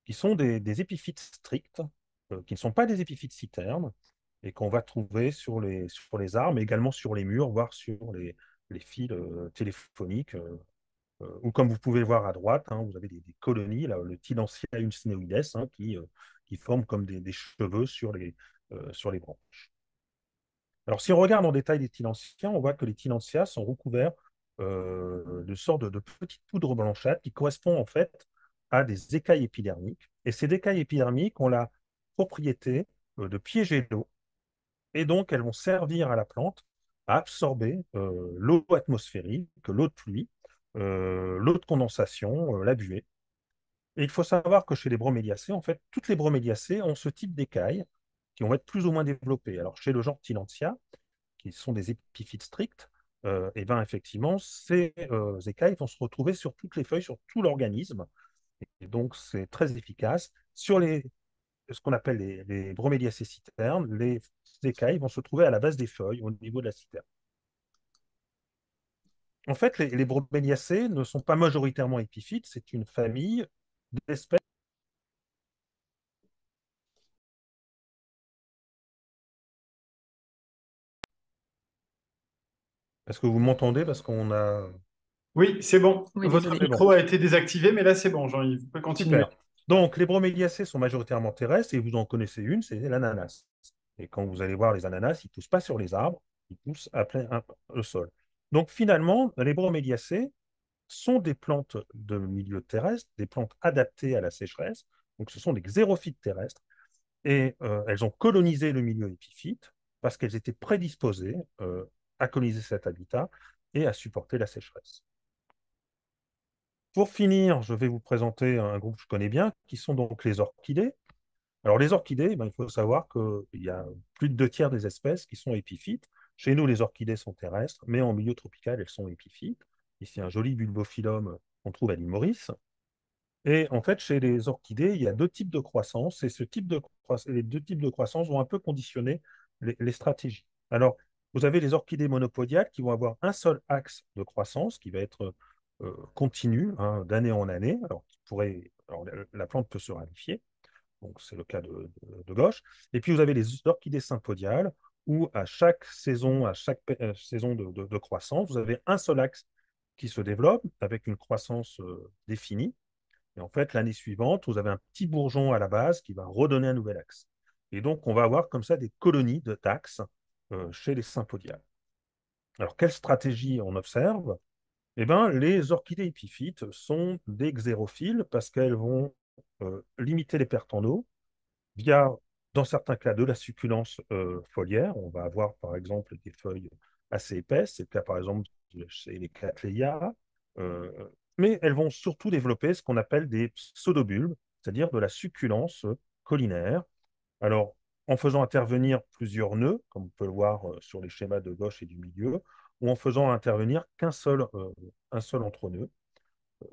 qui sont des, épiphytes stricts, euh, qui ne sont pas des épiphytes citernes, et qu'on va trouver sur les, sur arbres, mais également sur les murs, voire sur les, fils euh, téléphoniques, euh, euh, ou comme vous pouvez voir à droite, hein, vous avez des, colonies, là, le Tillandsia ulcinoides, hein, qui, euh, qui forment comme des, cheveux sur les, euh, sur les branches. Alors, si on regarde en détail les Tillandsias, on voit que les Tillandsias sont recouverts euh, de sortes de, petites poudres blanchâtres qui correspondent en fait à des écailles épidermiques. Et ces écailles épidermiques ont la propriété de piéger l'eau. Et donc, elles vont servir à la plante à absorber l'eau atmosphérique, l'eau de pluie, l'eau de condensation, euh, la buée. Et il faut savoir que chez les broméliacées, en fait, toutes les broméliacées ont ce type d'écailles qui vont être plus ou moins développés. Alors, chez le genre Tillandsia, qui sont des épiphytes stricts, euh, et bien effectivement, ces euh, écailles vont se retrouver sur toutes les feuilles, sur tout l'organisme. Et donc, c'est très efficace. Sur ce qu'on appelle les, les broméliacées citernes, les écailles vont se trouver à la base des feuilles, au niveau de la citerne. En fait, les, les broméliacées ne sont pas majoritairement épiphytes, c'est une famille d'espèces Est-ce que vous m'entendez? Parce qu'on a. Oui, c'est bon. Oui, Votre désolé. micro a été désactivé, mais là, c'est bon, Jean-Yves. Vous pouvez continuer. Super. Donc, les broméliacées sont majoritairement terrestres et vous en connaissez une, c'est l'ananas. Et quand vous allez voir les ananas, ils ne poussent pas sur les arbres, ils poussent à plein le sol. Donc, finalement, les broméliacées sont des plantes de milieu terrestre, des plantes adaptées à la sécheresse. Donc, ce sont des xérophytes terrestres. Et euh, elles ont colonisé le milieu épiphyte parce qu'elles étaient prédisposées euh, à coloniser cet habitat et à supporter la sécheresse. Pour finir, je vais vous présenter un groupe que je connais bien, qui sont donc les orchidées. Alors les orchidées, ben, il faut savoir qu'il y a plus de deux tiers des espèces qui sont épiphytes. Chez nous, les orchidées sont terrestres, mais en milieu tropical, elles sont épiphytes. Ici, un joli bulbophyllum qu'on trouve à l'île Maurice. Et en fait, chez les orchidées, il y a deux types de croissance, et ce type de les deux types de croissance vont un peu conditionner les, stratégies. Alors, vous avez les orchidées monopodiales qui vont avoir un seul axe de croissance qui va être euh, continu hein, d'année en année. Alors, pourrait, la plante peut se ramifier, donc c'est le cas de, gauche. Et puis vous avez les orchidées sympodiales où à chaque saison, à chaque euh, saison de, croissance, vous avez un seul axe qui se développe avec une croissance euh, définie. Et en fait, l'année suivante, vous avez un petit bourgeon à la base qui va redonner un nouvel axe. Et donc, on va avoir comme ça des colonies de taxes euh, chez les sympodiales. Alors, quelle stratégie on observe? Eh bien, les orchidées épiphytes sont des xérophiles parce qu'elles vont limiter les pertes en eau via, dans certains cas, de la succulence euh, foliaire. On va avoir, par exemple, des feuilles assez épaisses. C'est le cas, par exemple, chez les Cattleya. Euh, mais elles vont surtout développer ce qu'on appelle des pseudobulbes, c'est-à-dire de la succulence collinaire. Alors, en faisant intervenir plusieurs nœuds, comme on peut le voir euh, sur les schémas de gauche et du milieu, ou en faisant intervenir qu'un seul, un seul entre-nœud,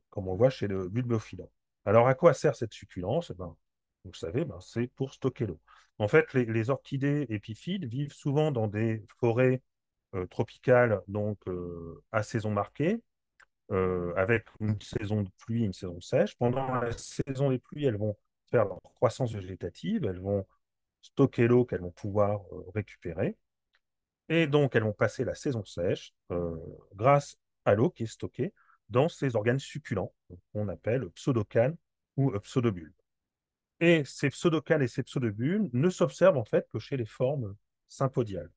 comme on voit chez le bulbophyllum. Alors, à quoi sert cette succulence? Eh ben, Vous savez, ben, c'est pour stocker l'eau. En fait, les, orchidées épiphytes vivent souvent dans des forêts euh, tropicales, donc euh, à saison marquée, euh, avec une saison de pluie et une saison sèche. Pendant la saison des pluies, elles vont faire leur croissance végétative, elles vont stocker l'eau qu'elles vont pouvoir récupérer. Et donc, elles vont passer la saison sèche grâce à l'eau qui est stockée dans ces organes succulents qu'on appelle pseudocanes ou pseudobulbes. Et ces pseudocanes et ces pseudobulbes ne s'observent en fait que chez les formes sympodiales.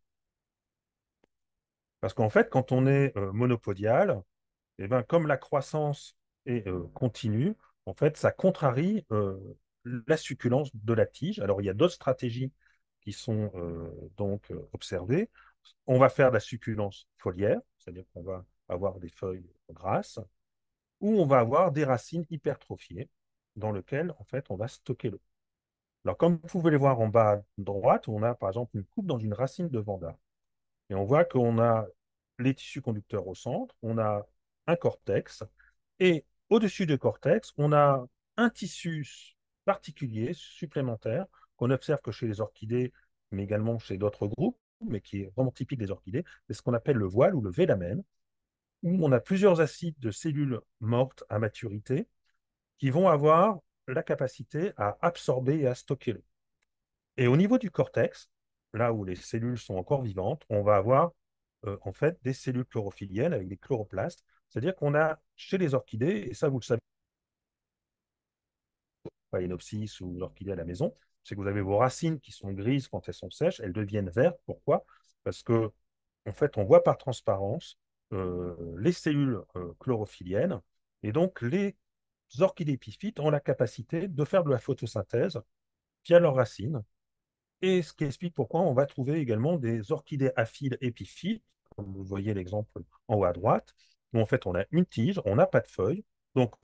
Parce qu'en fait, quand on est euh, monopodial, eh ben, comme la croissance est euh, continue, en fait, ça contrarie euh, la succulence de la tige. Alors, il y a d'autres stratégies qui sont donc observées. On va faire de la succulence foliaire, c'est-à-dire qu'on va avoir des feuilles grasses, ou on va avoir des racines hypertrophiées dans lesquelles, en fait, on va stocker l'eau. Alors, comme vous pouvez le voir en bas à droite, on a par exemple une coupe dans une racine de vanda. Et on voit qu'on a les tissus conducteurs au centre, on a un cortex, et au-dessus du cortex, on a un tissu particulier, supplémentaire, qu'on observe que chez les orchidées, mais également chez d'autres groupes, mais qui est vraiment typique des orchidées, c'est ce qu'on appelle le voile ou le vélamen, où on a plusieurs acides de cellules mortes à maturité qui vont avoir la capacité à absorber et à stocker l'eau. Et au niveau du cortex, là où les cellules sont encore vivantes, on va avoir euh, en fait des cellules chlorophylliennes avec des chloroplastes. C'est-à-dire qu'on a chez les orchidées, et ça vous le savez, Phalaenopsis ou l'orchidée à la maison, c'est que vous avez vos racines qui sont grises quand elles sont sèches, elles deviennent vertes. Pourquoi? Parce que en fait, on voit par transparence euh, les cellules euh, chlorophylliennes, et donc les orchidées épiphytes ont la capacité de faire de la photosynthèse via leurs racines, et ce qui explique pourquoi on va trouver également des orchidées aphiles épiphytes, comme vous voyez l'exemple en haut à droite, où en fait on a une tige, on n'a pas de feuilles. Donc,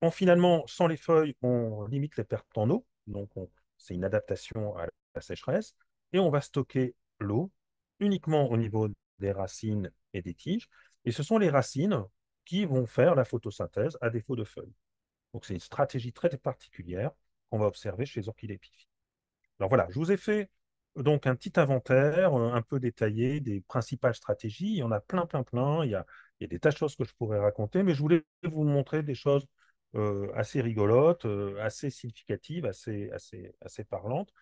en finalement, sans les feuilles, on limite les pertes en eau. Donc, c'est une adaptation à la sécheresse. Et on va stocker l'eau uniquement au niveau des racines et des tiges. Et ce sont les racines qui vont faire la photosynthèse à défaut de feuilles. Donc, c'est une stratégie très particulière qu'on va observer chez les orchidées épiphytes. Alors voilà, je vous ai fait donc un petit inventaire euh, un peu détaillé des principales stratégies. Il y en a plein, plein, plein. Il y a, des tas de choses que je pourrais raconter, mais je voulais vous montrer des choses euh, assez rigolotes, euh, assez significatives, assez, assez, assez parlantes.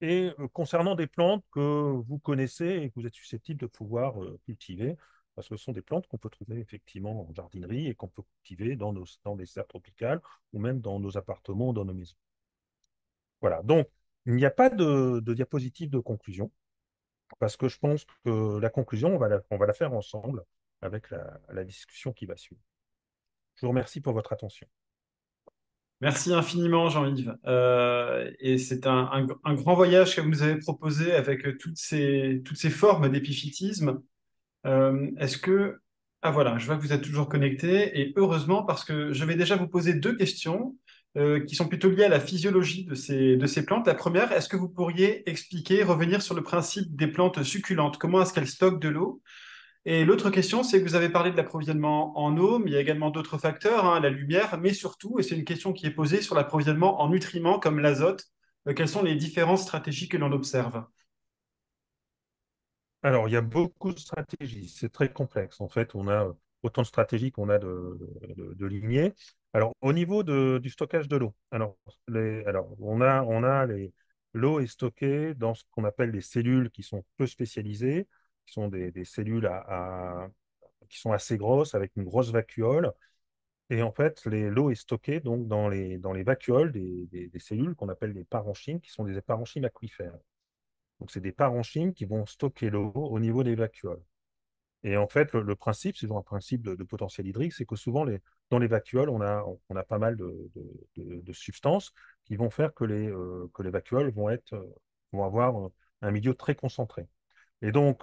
Et concernant des plantes que vous connaissez et que vous êtes susceptibles de pouvoir cultiver, parce que ce sont des plantes qu'on peut trouver effectivement en jardinerie et qu'on peut cultiver dans, nos, dans serres tropicales ou même dans nos appartements ou dans nos maisons. Voilà, donc il n'y a pas de, diapositive de conclusion, parce que je pense que la conclusion, on va la, on va la faire ensemble avec la, discussion qui va suivre. Je vous remercie pour votre attention. Merci infiniment, Jean-Yves. Euh, et c'est un, grand voyage que vous nous avez proposé avec toutes ces, toutes ces formes d'épiphytisme. Euh, est-ce que... Ah voilà, je vois que vous êtes toujours connecté, et heureusement parce que je vais déjà vous poser deux questions. Euh, qui sont plutôt liées à la physiologie de ces, de ces plantes. La première, est-ce que vous pourriez expliquer, revenir sur le principe des plantes succulentes? Comment est-ce qu'elles stockent de l'eau? Et l'autre question, c'est que vous avez parlé de l'approvisionnement en eau, mais il y a également d'autres facteurs, hein, la lumière, mais surtout, et c'est une question qui est posée sur l'approvisionnement en nutriments comme l'azote, euh, quelles sont les différentes stratégies que l'on observe? Alors, il y a beaucoup de stratégies. C'est très complexe. En fait, on a autant de stratégies qu'on a de, lignées. Alors, au niveau du stockage de l'eau, alors, on a, les, l'eau est stockée dans ce qu'on appelle des cellules qui sont peu spécialisées, qui sont des, cellules qui sont assez grosses, avec une grosse vacuole. Et en fait, l'eau est stockée donc, dans, les, les vacuoles des, cellules qu'on appelle des parenchymes, qui sont des parenchymes aquifères. Donc, c'est des parenchymes qui vont stocker l'eau au niveau des vacuoles. Et en fait, le, principe, c'est un principe de, potentiel hydrique, c'est que souvent, dans les vacuoles, on a, on a pas mal de, substances qui vont faire que les, euh, que les vacuoles vont, être, euh, vont avoir un milieu très concentré. Et donc,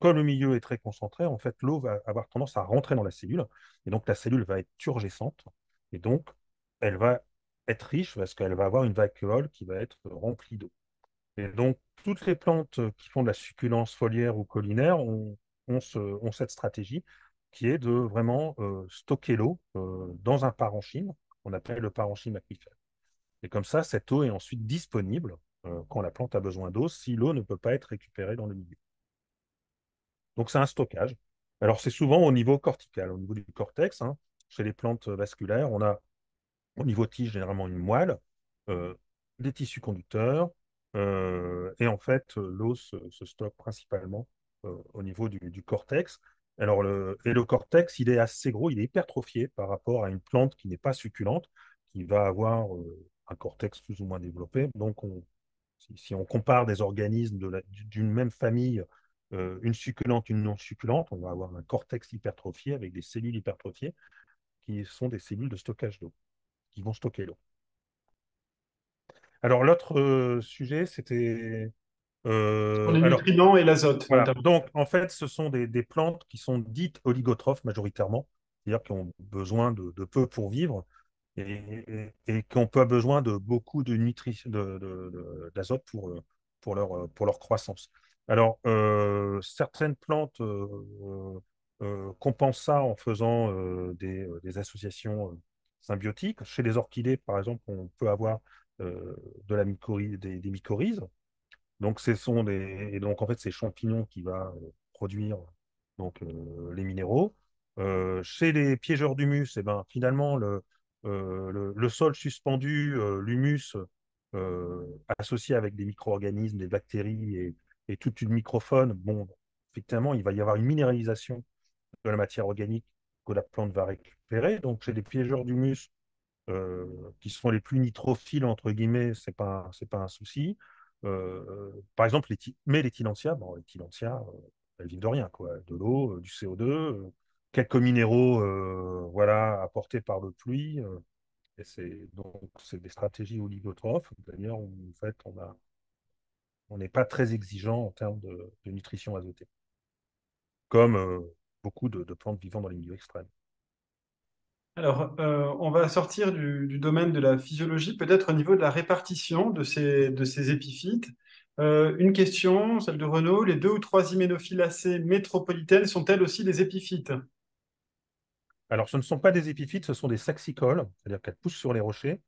comme le milieu est très concentré, en fait, l'eau va avoir tendance à rentrer dans la cellule, et donc la cellule va être turgescente, et donc elle va être riche parce qu'elle va avoir une vacuole qui va être remplie d'eau. Et donc, toutes les plantes qui font de la succulence foliaire ou collinaire ont, cette stratégie qui est de vraiment euh, stocker l'eau euh, dans un parenchyme, qu'on appelle le parenchyme aquifère. Et comme ça, cette eau est ensuite disponible euh, quand la plante a besoin d'eau, si l'eau ne peut pas être récupérée dans le milieu. Donc c'est un stockage. Alors c'est souvent au niveau cortical, au niveau du cortex. Hein. Chez les plantes vasculaires, on a au niveau tige généralement une moelle, des tissus conducteurs, et en fait l'eau se, stocke principalement euh, au niveau du, cortex. Alors, et le cortex, il est assez gros, il est hypertrophié par rapport à une plante qui n'est pas succulente, qui va avoir euh, un cortex plus ou moins développé. Donc, on, si, on compare des organismes d'une même famille, euh, une succulente, une non succulente, on va avoir un cortex hypertrophié avec des cellules hypertrophiées qui sont des cellules de stockage d'eau, qui vont stocker l'eau. Alors, l'autre euh, sujet, c'était euh, les alors, nutriments et l'azote, voilà. Donc, en fait, ce sont des, des plantes qui sont dites oligotrophes majoritairement, c'est-à-dire qui ont besoin de, de peu pour vivre et, et, et qui n'ont pas besoin de beaucoup de nutri- de- de- de- d'azote pour, euh, pour leur, pour leur croissance. Alors, euh, certaines plantes euh, compensent ça en faisant des, des associations symbiotiques. Chez les orchidées, par exemple, on peut avoir de la mycorhize, des, mycorhizes. Donc, ce sont des... Et donc, en fait, c'est champignons qui va euh, produire donc, euh, les minéraux. Euh, chez les piégeurs d'humus, eh ben, finalement, le, euh, le, sol suspendu, euh, l'humus, euh, associé avec des micro-organismes, des bactéries et, et toute une microfaune, bon, effectivement, il va y avoir une minéralisation de la matière organique que la plante va récupérer. Donc, chez les piégeurs d'humus, euh, qui sont les plus nitrophiles, entre guillemets, c'est pas, c'est pas un souci. Euh, par exemple, mais les tilantias, bon, les tilantias, euh, elles vivent de rien, quoi. De l'eau, euh, du CO2, euh, quelques minéraux voilà, apportés par le pluie. et c'est donc c'est des stratégies oligotrophes. D'ailleurs, en fait, on n'est pas très exigeant en termes de, nutrition azotée, comme beaucoup de, de plantes vivant dans les milieux extrêmes. Alors, euh, on va sortir du, du domaine de la physiologie, peut-être au niveau de la répartition de ces, de ces épiphytes. Euh, une question, celle de Renaud. Les deux ou trois hyménophilacées métropolitaines sont-elles aussi des épiphytes? Alors, ce ne sont pas des épiphytes, ce sont des saxicoles, c'est-à-dire qu'elles poussent sur les rochers.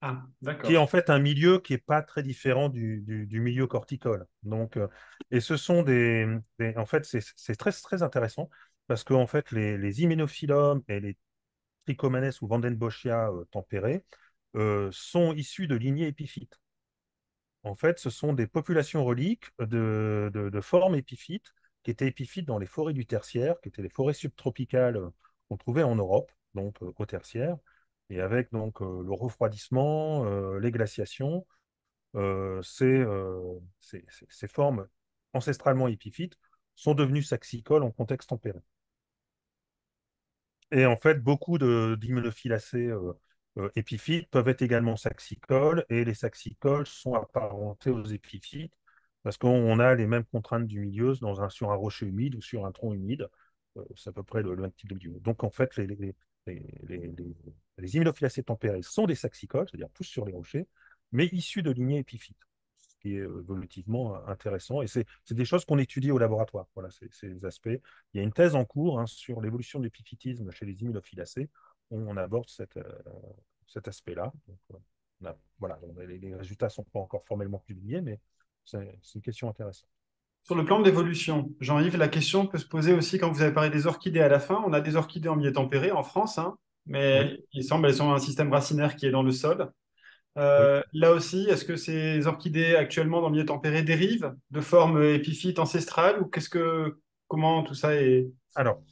Ah, qui est en fait un milieu qui n'est pas très différent du, du- du milieu corticole. Donc, euh, et ce sont des, des- en fait, c'est très, très intéressant parce que en fait, les, les et les ou Vandenboschia euh, tempérés euh, sont issus de lignées épiphytes. En fait, ce sont des populations reliques de, formes épiphytes qui étaient épiphytes dans les forêts du tertiaire, qui étaient les forêts subtropicales euh, qu'on trouvait en Europe, donc au tertiaire. Et avec donc le refroidissement, les glaciations, ces formes ancestralement épiphytes sont devenues saxicoles en contexte tempéré. Et en fait, beaucoup d'hyménophilacées euh, euh, épiphytes peuvent être également saxicoles, et les saxicoles sont apparentés aux épiphytes parce qu'on a les mêmes contraintes du milieu dans un, sur un rocher humide ou sur un tronc humide. Euh, c'est à peu près le, même type de milieu. Donc, en fait, les, les, les, les, hyménophilacées tempérées sont des saxicoles, c'est-à-dire poussent sur les rochers, mais issus de lignées épiphytes, qui est euh, évolutivement euh, intéressant. Et c'est des choses qu'on étudie au laboratoire, voilà, ces, ces aspects. Il y a une thèse en cours hein, sur l'évolution de l'épiphytisme chez les hyménophilacées, où on aborde cette, euh, cet aspect-là. Donc, on a- voilà, on a- les, résultats ne sont pas encore formellement publiés, mais c'est une question intéressante. Sur le plan de l'évolution, Jean-Yves, la question peut se poser aussi quand vous avez parlé des orchidées à la fin. On a des orchidées en milieu tempéré en France, hein, Oui, mais il semble qu'elles ont un système racinaire qui est dans le sol. Oui. Euh, là aussi, est-ce que ces orchidées actuellement dans le milieu tempéré dérivent de formes épiphytes ancestrales ou qu'est-ce que, comment tout ça est... Alors,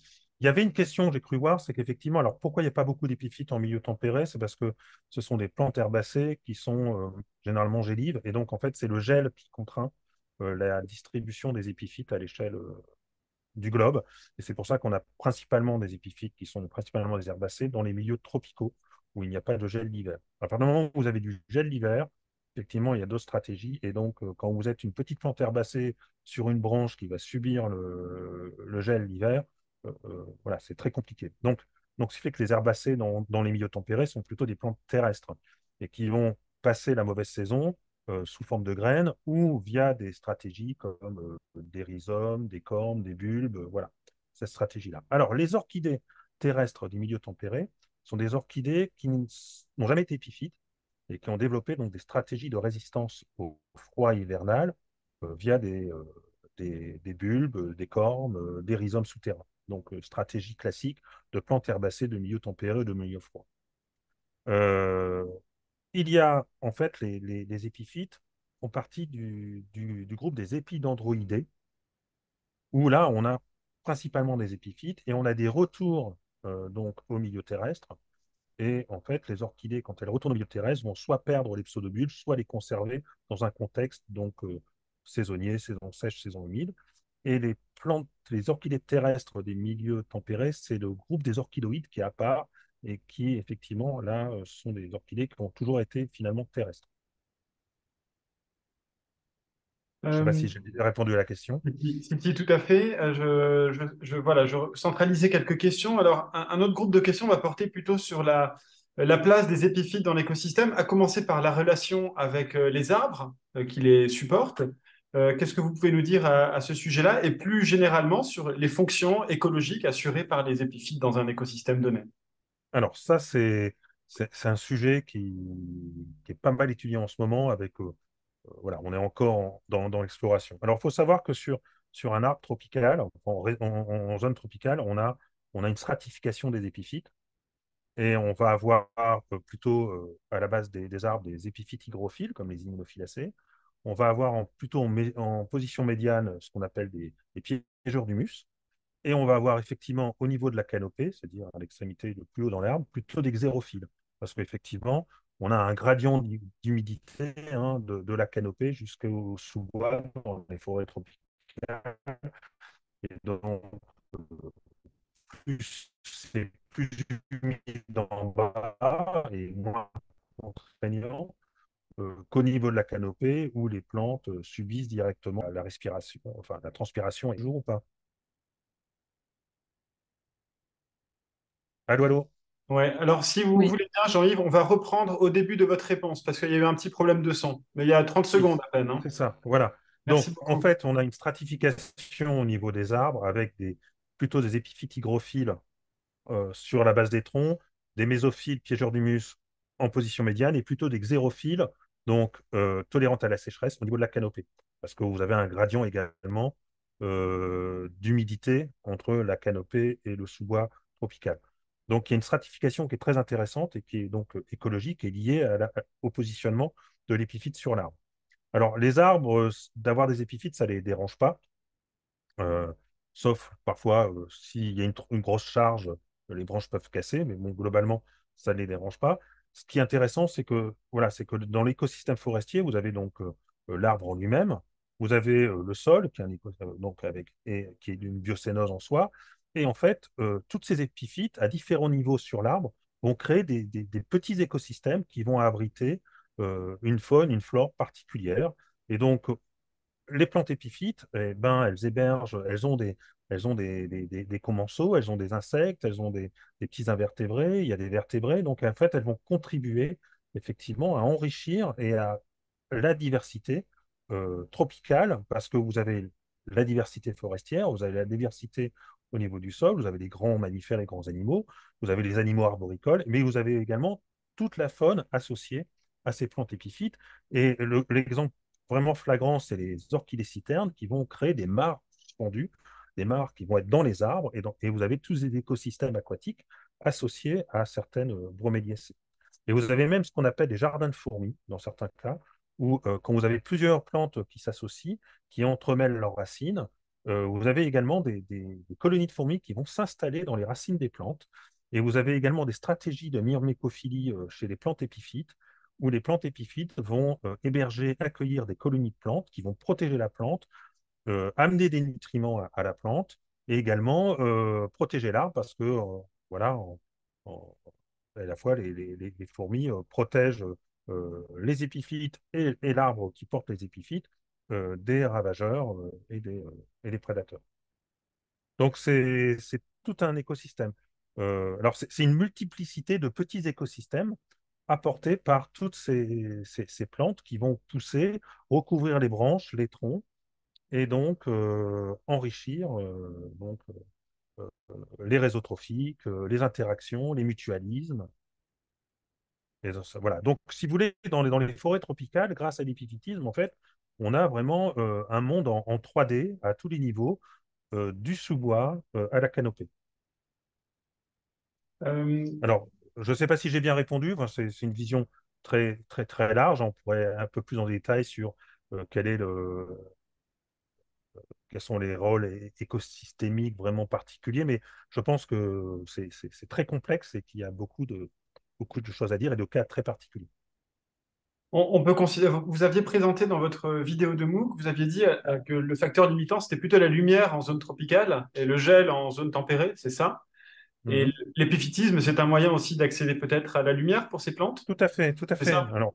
il y avait une question, j'ai cru voir, c'est qu'effectivement, alors pourquoi il n'y a pas beaucoup d'épiphytes en milieu tempéré? C'est parce que ce sont des plantes herbacées qui sont euh, généralement gélives, et donc en fait, c'est le gel qui contraint euh, la distribution des épiphytes à l'échelle du globe. Et c'est pour ça qu'on a principalement des épiphytes qui sont principalement des herbacées dans les milieux tropicaux où il n'y a pas de gel l'hiver. À partir du moment où vous avez du gel l'hiver, effectivement, il y a d'autres stratégies. Et donc, euh, quand vous êtes une petite plante herbacée sur une branche qui va subir le, gel l'hiver, euh, euh, voilà, c'est très compliqué. Donc, donc, ce qui fait que les herbacées dans, les milieux tempérés sont plutôt des plantes terrestres et qui vont passer la mauvaise saison euh, sous forme de graines ou via des stratégies comme des rhizomes, des cornes, des bulbes, voilà, cette stratégie-là. Alors, les orchidées terrestres du milieu tempéré sont des orchidées qui n'ont jamais été épiphytes et qui ont développé donc des stratégies de résistance au froid hivernal euh, via des, euh, bulbes, des cornes, euh, des rhizomes souterrains. Donc, euh, stratégie classique de plantes herbacées de milieu tempéré et de milieu froid. Euh, il y a en fait les, les, les épiphytes font partie du, groupe des épidendroïdés, où là on a principalement des épiphytes, et on a des retours donc au milieu terrestre. Et en fait, les orchidées, quand elles retournent au milieu terrestre, vont soit perdre les pseudobulbes, soit les conserver dans un contexte donc saisonnier, saison sèche, saison humide. Et les plantes, les orchidées terrestres des milieux tempérés, c'est le groupe des orchidoïdes qui est à part et qui, effectivement, là, sont des orchidées qui ont toujours été finalement terrestres. Je ne sais pas si j'ai répondu à la question. Si, tout à fait. Je, je, voilà, je centralisais quelques questions. Alors, un, autre groupe de questions va porter plutôt sur la, la place des épiphytes dans l'écosystème, à commencer par la relation avec les arbres qui les supportent. Qu'est-ce que vous pouvez nous dire à, ce sujet-là? Et plus généralement sur les fonctions écologiques assurées par les épiphytes dans un écosystème donné Alors, ça, c'est un sujet qui, qui, est pas mal étudié en ce moment avec voilà, on est encore dans, l'exploration. Alors, il faut savoir que sur, sur un arbre tropical, en, zone tropicale, on a, on a une stratification des épiphytes. Et on va avoir euh, plutôt euh, à la base des, arbres des épiphytes hygrophiles, comme les immunophilacées. On va avoir plutôt en, position médiane ce qu'on appelle des, des piégeurs d'humus. Et on va avoir effectivement au niveau de la canopée, c'est-à-dire à, l'extrémité le plus haut dans l'arbre, plutôt des xérophiles. Parce qu'effectivement, on a un gradient d'humidité hein, de, la canopée jusqu'au sous-bois dans les forêts tropicales. Et donc, euh, plus c'est plus humide d'en bas et moins contraignant euh, qu'au niveau de la canopée où les plantes euh, subissent directement la respiration, enfin la transpiration est jour ou pas. Allô, allô? Ouais, alors si vous voulez bien, Jean-Yves, on va reprendre au début de votre réponse parce qu'il y a eu un petit problème de son. Mais il y a 30 secondes à peine. Hein. C'est ça, voilà. Donc, en fait, on a une stratification au niveau des arbres avec des, plutôt des épiphytes hygrophiles euh, sur la base des troncs, des mésophiles piégeurs d'humus en position médiane et plutôt des xérophiles, donc euh, tolérantes à la sécheresse au niveau de la canopée. Parce que vous avez un gradient également euh, d'humidité entre la canopée et le sous-bois tropical. Donc, il y a une stratification qui est très intéressante et qui est donc euh, écologique et liée au positionnement de l'épiphyte sur l'arbre. Alors, les arbres, euh, d'avoir des épiphytes, ça ne les dérange pas, euh, sauf parfois s'il y a une, grosse charge, les branches peuvent casser, mais globalement, ça ne les dérange pas. Ce qui est intéressant, c'est que, voilà, que dans l'écosystème forestier, vous avez donc l'arbre en lui-même, vous avez le sol, qui est, donc avec, et, qui est d'une biocénose en soi, et en fait, euh, toutes ces épiphytes, à différents niveaux sur l'arbre, vont créer des, petits écosystèmes qui vont abriter euh, une faune, une flore particulière. Et donc, les plantes épiphytes, eh ben, elles hébergent, elles ont des, elles ont des, des, commensaux, elles ont des insectes, elles ont des, petits invertébrés, il y a des vertébrés. Donc, en fait, elles vont contribuer effectivement à enrichir et à la diversité euh, tropicale, parce que vous avez la diversité forestière, vous avez la diversité au niveau du sol, vous avez des grands mammifères et grands animaux, vous avez les animaux arboricoles, mais vous avez également toute la faune associée à ces plantes épiphytes. Et l'exemple vraiment flagrant, c'est les orchidées citernes qui vont créer des mares suspendues, des mares qui vont être dans les arbres, et, vous avez tous les écosystèmes aquatiques associés à certaines euh, broméliacées. Et vous avez même ce qu'on appelle des jardins de fourmis, dans certains cas, où euh, quand vous avez plusieurs plantes qui s'associent, qui entremêlent leurs racines, euh, vous avez également des, colonies de fourmis qui vont s'installer dans les racines des plantes. Et vous avez également des stratégies de myrmécophilie euh, chez les plantes épiphytes, où les plantes épiphytes vont euh, héberger, accueillir des colonies de plantes qui vont protéger la plante, amener des nutriments à, la plante et également protéger l'arbre parce que, voilà, à la fois les, fourmis protègent les épiphytes et l'arbre qui porte les épiphytes des ravageurs euh, et, des, euh, et des prédateurs. Donc, c'est tout un écosystème. alors, c'est une multiplicité de petits écosystèmes apportés par toutes ces, ces, plantes qui vont pousser, recouvrir les branches, les troncs, et donc enrichir donc, les réseaux trophiques, les interactions, les mutualismes. Et voilà. Donc, si vous voulez, dans les, dans les forêts tropicales, grâce à l'épiphytisme, en fait, on a vraiment euh, un monde en, 3D à tous les niveaux, euh, du sous-bois euh, à la canopée. Alors, je ne sais pas si j'ai bien répondu, c'est une vision très, très, très large. On pourrait un peu plus en détail sur quel est le, quels sont les rôles écosystémiques vraiment particuliers, mais je pense que c'est très complexe et qu'il y a beaucoup de, beaucoup de choses à dire et de cas très particuliers. On, peut considérer, vous aviez présenté dans votre vidéo de MOOC, vous aviez dit euh, que le facteur limitant, c'était plutôt la lumière en zone tropicale et le gel en zone tempérée, c'est ça? Et mhm. l'épiphytisme, c'est un moyen aussi d'accéder peut-être à la lumière pour ces plantes? Tout à fait, tout à fait. Alors,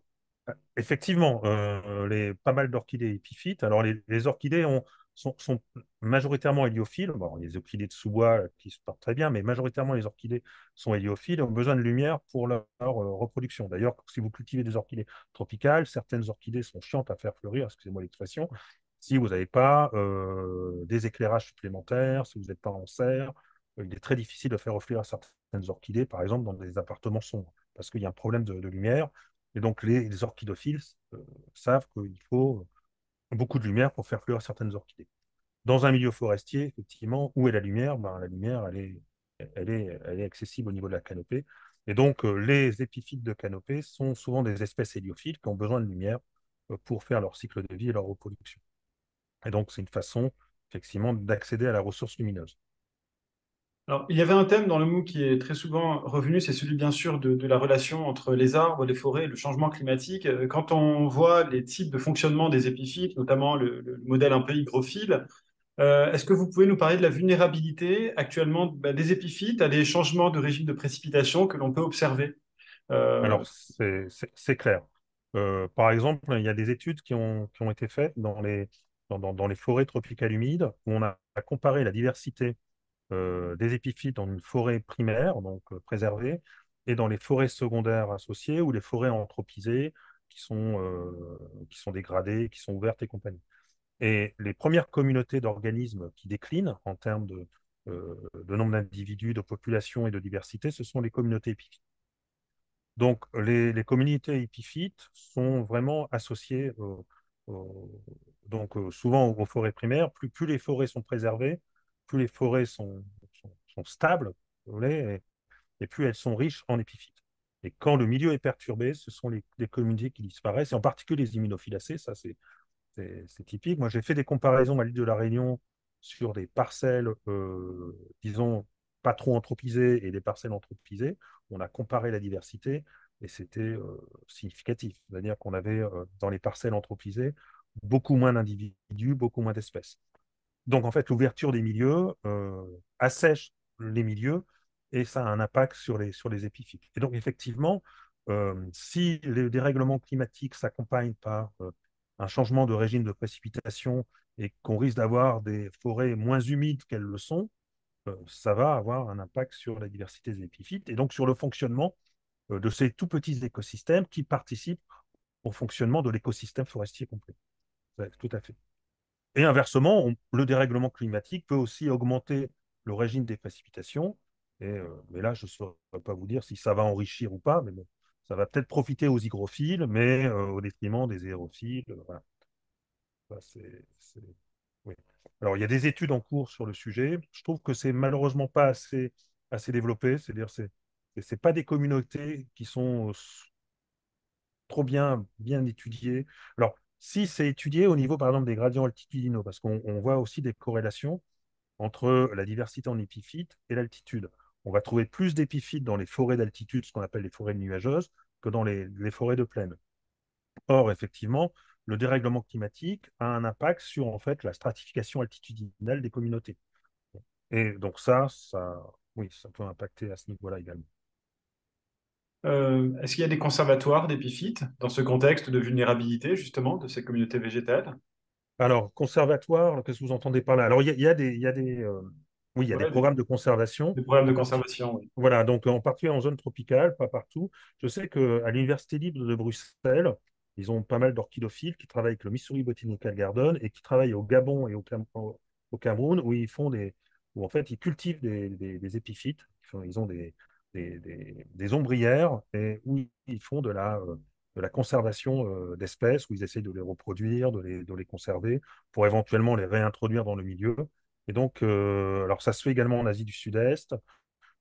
effectivement, euh, les, pas mal d'orchidées épiphytes. Alors, les orchidées ont, sont, majoritairement héliophiles. Bon, les orchidées de sous-bois qui se portent très bien, mais majoritairement les orchidées sont héliophiles et ont besoin de lumière pour leur, euh, reproduction. D'ailleurs, si vous cultivez des orchidées tropicales, certaines orchidées sont chiantes à faire fleurir, excusez-moi l'expression, si vous n'avez pas euh, des éclairages supplémentaires, si vous n'êtes pas en serre, euh, il est très difficile de faire offrir certaines orchidées, par exemple dans des appartements sombres, parce qu'il y a un problème de, lumière. Et donc, les, orchidophiles savent qu'il faut beaucoup de lumière pour faire fleurir certaines orchidées. Dans un milieu forestier, effectivement, où est la lumière? Ben, La lumière, elle est, elle, est, elle est accessible au niveau de la canopée. Et donc, euh, les épiphytes de canopée sont souvent des espèces héliophiles qui ont besoin de lumière euh, pour faire leur cycle de vie et leur reproduction. Et donc, c'est une façon, effectivement, d'accéder à la ressource lumineuse. Alors, il y avait un thème dans le MOOC qui est très souvent revenu, c'est celui bien sûr de, la relation entre les arbres, les forêts le changement climatique. Euh, quand on voit les types de fonctionnement des épiphytes, notamment le, modèle un peu hygrophile, euh, est-ce que vous pouvez nous parler de la vulnérabilité actuellement bah, des épiphytes à des changements de régime de précipitation que l'on peut observer? Euh, Alors, c'est clair. par exemple, il y a des études qui ont, été faites dans les, forêts tropicales humides où on a comparé la diversité des épiphytes dans une forêt primaire, donc euh, préservée, et dans les forêts secondaires associées ou les forêts anthropisées qui sont, euh, qui sont dégradées, qui sont ouvertes et compagnie. Et les premières communautés d'organismes qui déclinent en termes de, nombre d'individus, de population et de diversité, ce sont les communautés épiphytes. Donc, les, les communautés épiphytes sont vraiment associées donc, souvent aux forêts primaires. Plus, plus les forêts sont préservées, plus les forêts sont, stables, et, plus elles sont riches en épiphytes. Et quand le milieu est perturbé, ce sont les, communautés qui disparaissent, et en particulier les immunophyllacées, ça c'est typique. Moi j'ai fait des comparaisons à l'île de la Réunion sur des parcelles, euh, disons, pas trop anthropisées et des parcelles anthropisées. On a comparé la diversité et c'était euh, significatif. C'est-à-dire qu'on avait euh, dans les parcelles anthropisées beaucoup moins d'individus, beaucoup moins d'espèces. Donc, en fait, l'ouverture des milieux euh, assèche les milieux et ça a un impact sur les, épiphytes. Et donc, effectivement, euh, si les dérèglements climatiques s'accompagnent par euh, un changement de régime de précipitation et qu'on risque d'avoir des forêts moins humides qu'elles le sont, ça va avoir un impact sur la diversité des épiphytes et donc sur le fonctionnement de ces tout petits écosystèmes qui participent au fonctionnement de l'écosystème forestier complet. Tout à fait. Et inversement, le dérèglement climatique peut aussi augmenter le régime des précipitations. Et, euh, mais là, je ne saurais pas vous dire si ça va enrichir ou pas, mais ça va peut-être profiter aux hygrophiles, mais euh, au détriment des aérophiles. Voilà. Alors, il y a des études en cours sur le sujet. Je trouve que c'est malheureusement pas assez, développé. C'est-à-dire, c'est c'est pas des communautés qui sont trop bien, bien étudiées. Alors, si c'est étudié au niveau, par exemple, des gradients altitudinaux, parce qu'on voit aussi des corrélations entre la diversité en épiphytes et l'altitude. On va trouver plus d'épiphytes dans les forêts d'altitude, ce qu'on appelle les forêts nuageuses, que dans les, forêts de plaine. Or, effectivement, le dérèglement climatique a un impact sur en fait la stratification altitudinale des communautés. Et donc ça, ça, oui, ça peut impacter à ce niveau-là également. Euh, est-ce qu'il y a des conservatoires d'épiphytes dans ce contexte de vulnérabilité, justement, de ces communautés végétales? Alors, conservatoire, qu'est-ce que vous entendez par là? Alors, il y, a, des, euh, oui, il y a des programmes de conservation. Des programmes de conservation, oui. Voilà, donc en particulier en zone tropicale, pas partout. Je sais qu'à l'Université libre de Bruxelles, ils ont pas mal d'orchidophiles qui travaillent avec le Missouri Botanical Garden et qui travaillent au Gabon et au, Cameroun, où ils font des, où en fait ils cultivent des, épiphytes. ils ont des, des, ombrières et où ils font de la, euh, de la conservation euh, d'espèces, où ils essaient de les reproduire, de les, de les conserver, pour éventuellement les réintroduire dans le milieu. Et donc, euh, alors ça se fait également en Asie du Sud-Est.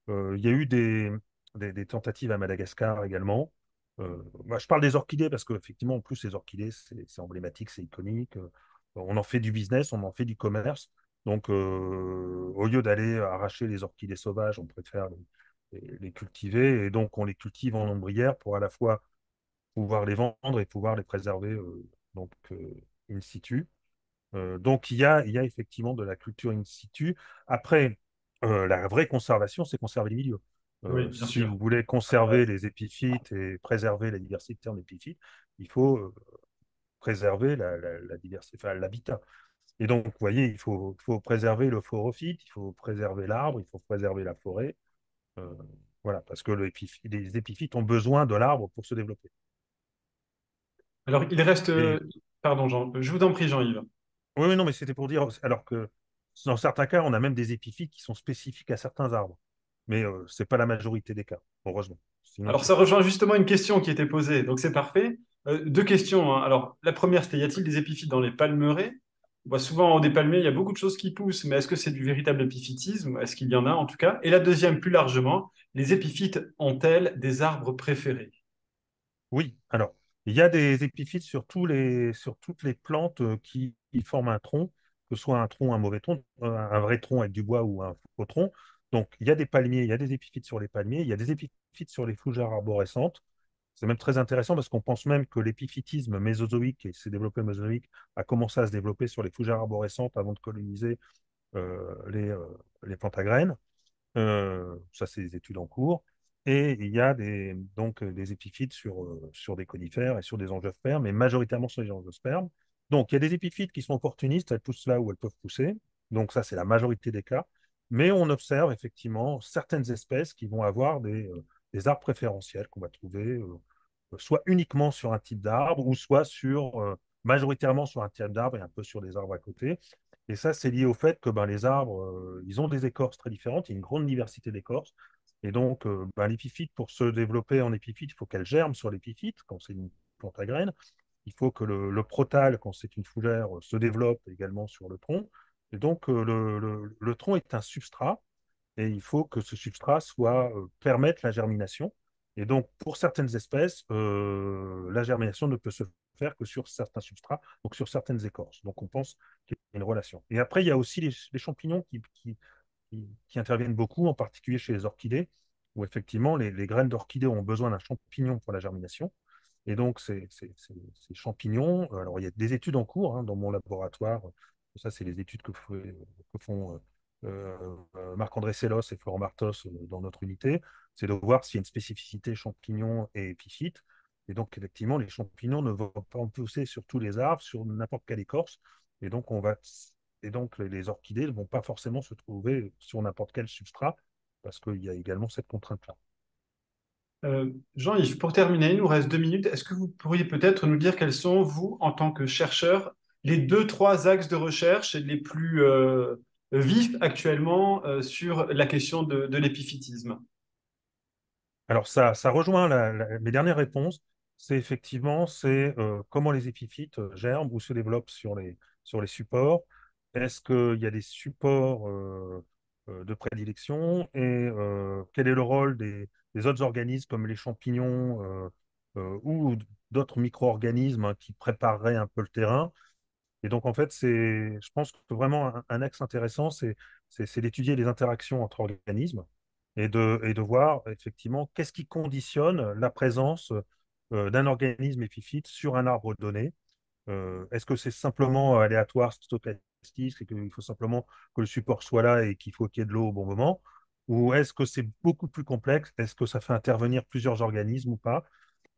il y a eu des, des, tentatives à Madagascar également. je parle des orchidées parce qu'effectivement, en plus, les orchidées, c'est emblématique, c'est iconique. on en fait du business, on en fait du commerce. Donc, au lieu d'aller arracher les orchidées sauvages, on préfère les, cultiver. Et donc, on les cultive en ombrière pour à la fois pouvoir les vendre et pouvoir les préserver euh, donc, euh, in situ. Euh, donc, il y, a, il y a effectivement de la culture in situ. Après, la vraie conservation, c'est conserver les milieux. Oui, si sûr. vous voulez conserver les épiphytes et préserver la diversité en épiphytes, il faut préserver la, la, la diversité, enfin, l'habitat. Et donc, vous voyez, il faut, faut préserver le phorophyte, il faut préserver l'arbre, il faut préserver la forêt. Euh, voilà, parce que le les épiphytes ont besoin de l'arbre pour se développer. Alors, il reste. Et... Pardon, Jean, je vous en prie, Jean-Yves. Oui, oui, non, mais c'était pour dire, alors que dans certains cas, on a même des épiphytes qui sont spécifiques à certains arbres. Mais euh, ce n'est pas la majorité des cas, heureusement. Sinon, alors, ça rejoint justement une question qui était posée, donc c'est parfait. Euh, deux questions. Hein. Alors, la première, c'était y a-t-il des épiphytes dans les palmeraies? On voit souvent en des palmiers, il y a beaucoup de choses qui poussent, mais est-ce que c'est du véritable épiphytisme? Est-ce qu'il y en a en tout cas? Et la deuxième, plus largement, les épiphytes ont-elles des arbres préférés? Oui, alors, il y a des épiphytes sur, toutes les plantes qui, qui, forment un tronc, que ce soit un tronc, un mauvais tronc, un vrai tronc avec du bois ou un faux tronc. Donc, il y a des palmiers, il y a des épiphytes sur les palmiers, il y a des épiphytes sur les fougères arborescentes. C'est même très intéressant parce qu'on pense même que l'épiphytisme mésozoïque, et s'est développé mésozoïque, a commencé à se développer sur les fougères arborescentes avant de coloniser euh, les, euh, plantes à graines. Euh, ça, c'est des études en cours. Et il y a des, donc des épiphytes sur, euh, sur des conifères et sur des angiospermes, mais majoritairement sur les angiospermes. Donc, il y a des épiphytes qui sont opportunistes, elles poussent là où elles peuvent pousser. Donc, ça, c'est la majorité des cas. Mais on observe effectivement certaines espèces qui vont avoir des, des arbres préférentiels qu'on va trouver euh, soit uniquement sur un type d'arbre ou soit sur, euh, majoritairement sur un type d'arbre et un peu sur des arbres à côté. Et ça, c'est lié au fait que ben, les arbres, euh, ils ont des écorces très différentes, il y a une grande diversité d'écorces. Et donc, euh, ben, l'épiphyte, pour se développer en épiphyte, il faut qu'elle germe sur l'épiphyte quand c'est une plante à graines. Il faut que le, le protal, quand c'est une fougère, se développe également sur le tronc. Et donc, euh, le, tronc est un substrat et il faut que ce substrat soit, euh, permette la germination. Et donc, pour certaines espèces, euh, la germination ne peut se faire que sur certains substrats, donc sur certaines écorces. Donc, on pense qu'il y a une relation. Et après, il y a aussi les, champignons qui, qui, interviennent beaucoup, en particulier chez les orchidées, où effectivement, les, graines d'orchidées ont besoin d'un champignon pour la germination. Et donc, ces, ces, ces, champignons, alors il y a des études en cours hein, dans mon laboratoire. Ça, c'est les études que, que font euh, Marc-André Sellos et Florent Martos euh, dans notre unité, c'est de voir s'il y a une spécificité champignon et épiphyte. Et donc, effectivement, les champignons ne vont pas pousser sur tous les arbres, sur n'importe quelle écorce. Et donc, on va, et donc, les orchidées ne vont pas forcément se trouver sur n'importe quel substrat, parce qu'il y a également cette contrainte-là. Euh, Jean-Yves, pour terminer, il nous reste deux minutes. Est-ce que vous pourriez peut-être nous dire quels sont, vous, en tant que chercheur, les deux, trois axes de recherche les plus euh, vifs actuellement euh, sur la question de, l'épiphytisme Alors, ça, rejoint mes dernières réponses. C'est effectivement c'est euh, comment les épiphytes germent ou se développent sur les, sur les supports. Est-ce qu'il y a des supports euh, de prédilection? Et euh, quel est le rôle des, autres organismes comme les champignons euh, euh, ou d'autres micro-organismes hein, qui prépareraient un peu le terrain? Et donc, en fait, je pense que vraiment un, axe intéressant, c'est, d'étudier les interactions entre organismes et de, voir effectivement qu'est-ce qui conditionne la présence euh, d'un organisme épiphyte sur un arbre donné. Euh, est-ce que c'est simplement aléatoire, stochastique, et qu'il faut simplement que le support soit là et qu'il faut qu'il y ait de l'eau au bon moment? Ou est-ce que c'est beaucoup plus complexe? Est-ce que ça fait intervenir plusieurs organismes ou pas?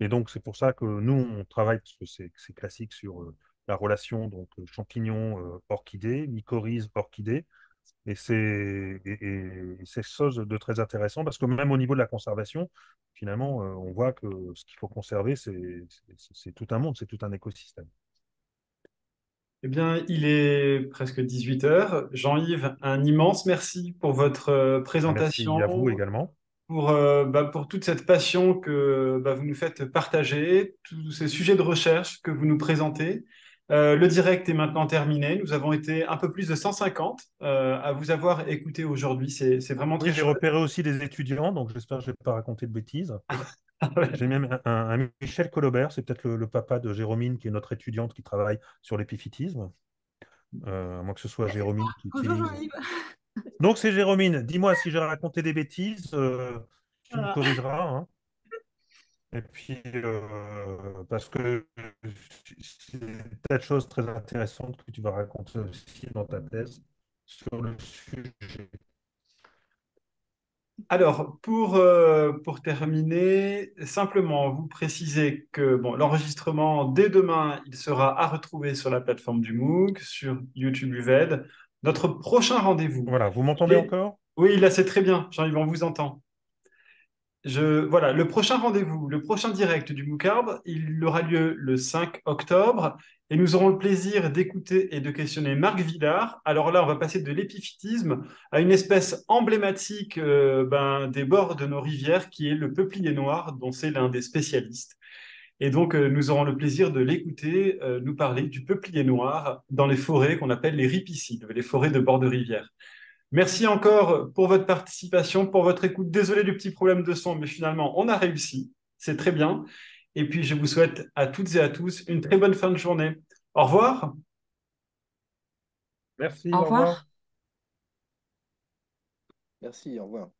Et donc, c'est pour ça que nous, on travaille, parce que c'est classique sur euh, la relation donc champignon-orchidée, mycorhize-orchidée. Et c'est chose de très intéressant parce que même au niveau de la conservation, finalement, on voit que ce qu'il faut conserver, c'est tout un monde, c'est tout un écosystème. Eh bien, il est presque 18 heures. Jean-Yves, un immense merci pour votre présentation. Merci à vous également. Pour, euh, bah, pour toute cette passion que bah, vous nous faites partager, tous ces sujets de recherche que vous nous présentez. Euh, le direct est maintenant terminé. Nous avons été un peu plus de 150 euh, à vous avoir écouté aujourd'hui. C'est vraiment très oui, J'ai repéré aussi des étudiants, donc j'espère que je ne vais pas raconter de bêtises. J'ai même un, Michel Colobert, c'est peut-être le, le, papa de Jérômine, qui est notre étudiante qui travaille sur l'épiphytisme. euh, à moins que ce soit Jérôme qui Bonjour utilise. Jean-Yves. Donc c'est Jérôme. Dis-moi si j'ai raconté des bêtises, euh, tu me corrigeras. hein. Et puis, euh, parce que c'est tas de choses très intéressantes que tu vas raconter aussi dans ta thèse sur le sujet. Alors, pour, euh, pour terminer, simplement vous préciser que bon, l'enregistrement, dès demain, il sera à retrouver sur la plateforme du MOOC, sur YouTube UVED. Notre prochain rendez-vous. Voilà, vous m'entendez Et- encore? Oui, là, c'est très bien. Jean-Yves, on vous entend. Voilà, le prochain rendez-vous, le prochain direct du MOOCARB, il aura lieu le 5 octobre et nous aurons le plaisir d'écouter et de questionner Marc Villard. Alors là, on va passer de l'épiphytisme à une espèce emblématique euh, ben, des bords de nos rivières qui est le peuplier noir, dont c'est l'un des spécialistes. Et donc, euh, nous aurons le plaisir de l'écouter euh, nous parler du peuplier noir dans les forêts qu'on appelle les ripicides, les forêts de bord de rivière. Merci encore pour votre participation, pour votre écoute. Désolé du petit problème de son, mais finalement, on a réussi. C'est très bien. Et puis, je vous souhaite à toutes et à tous une très bonne fin de journée. Au revoir. Merci, Au revoir. Merci, au revoir.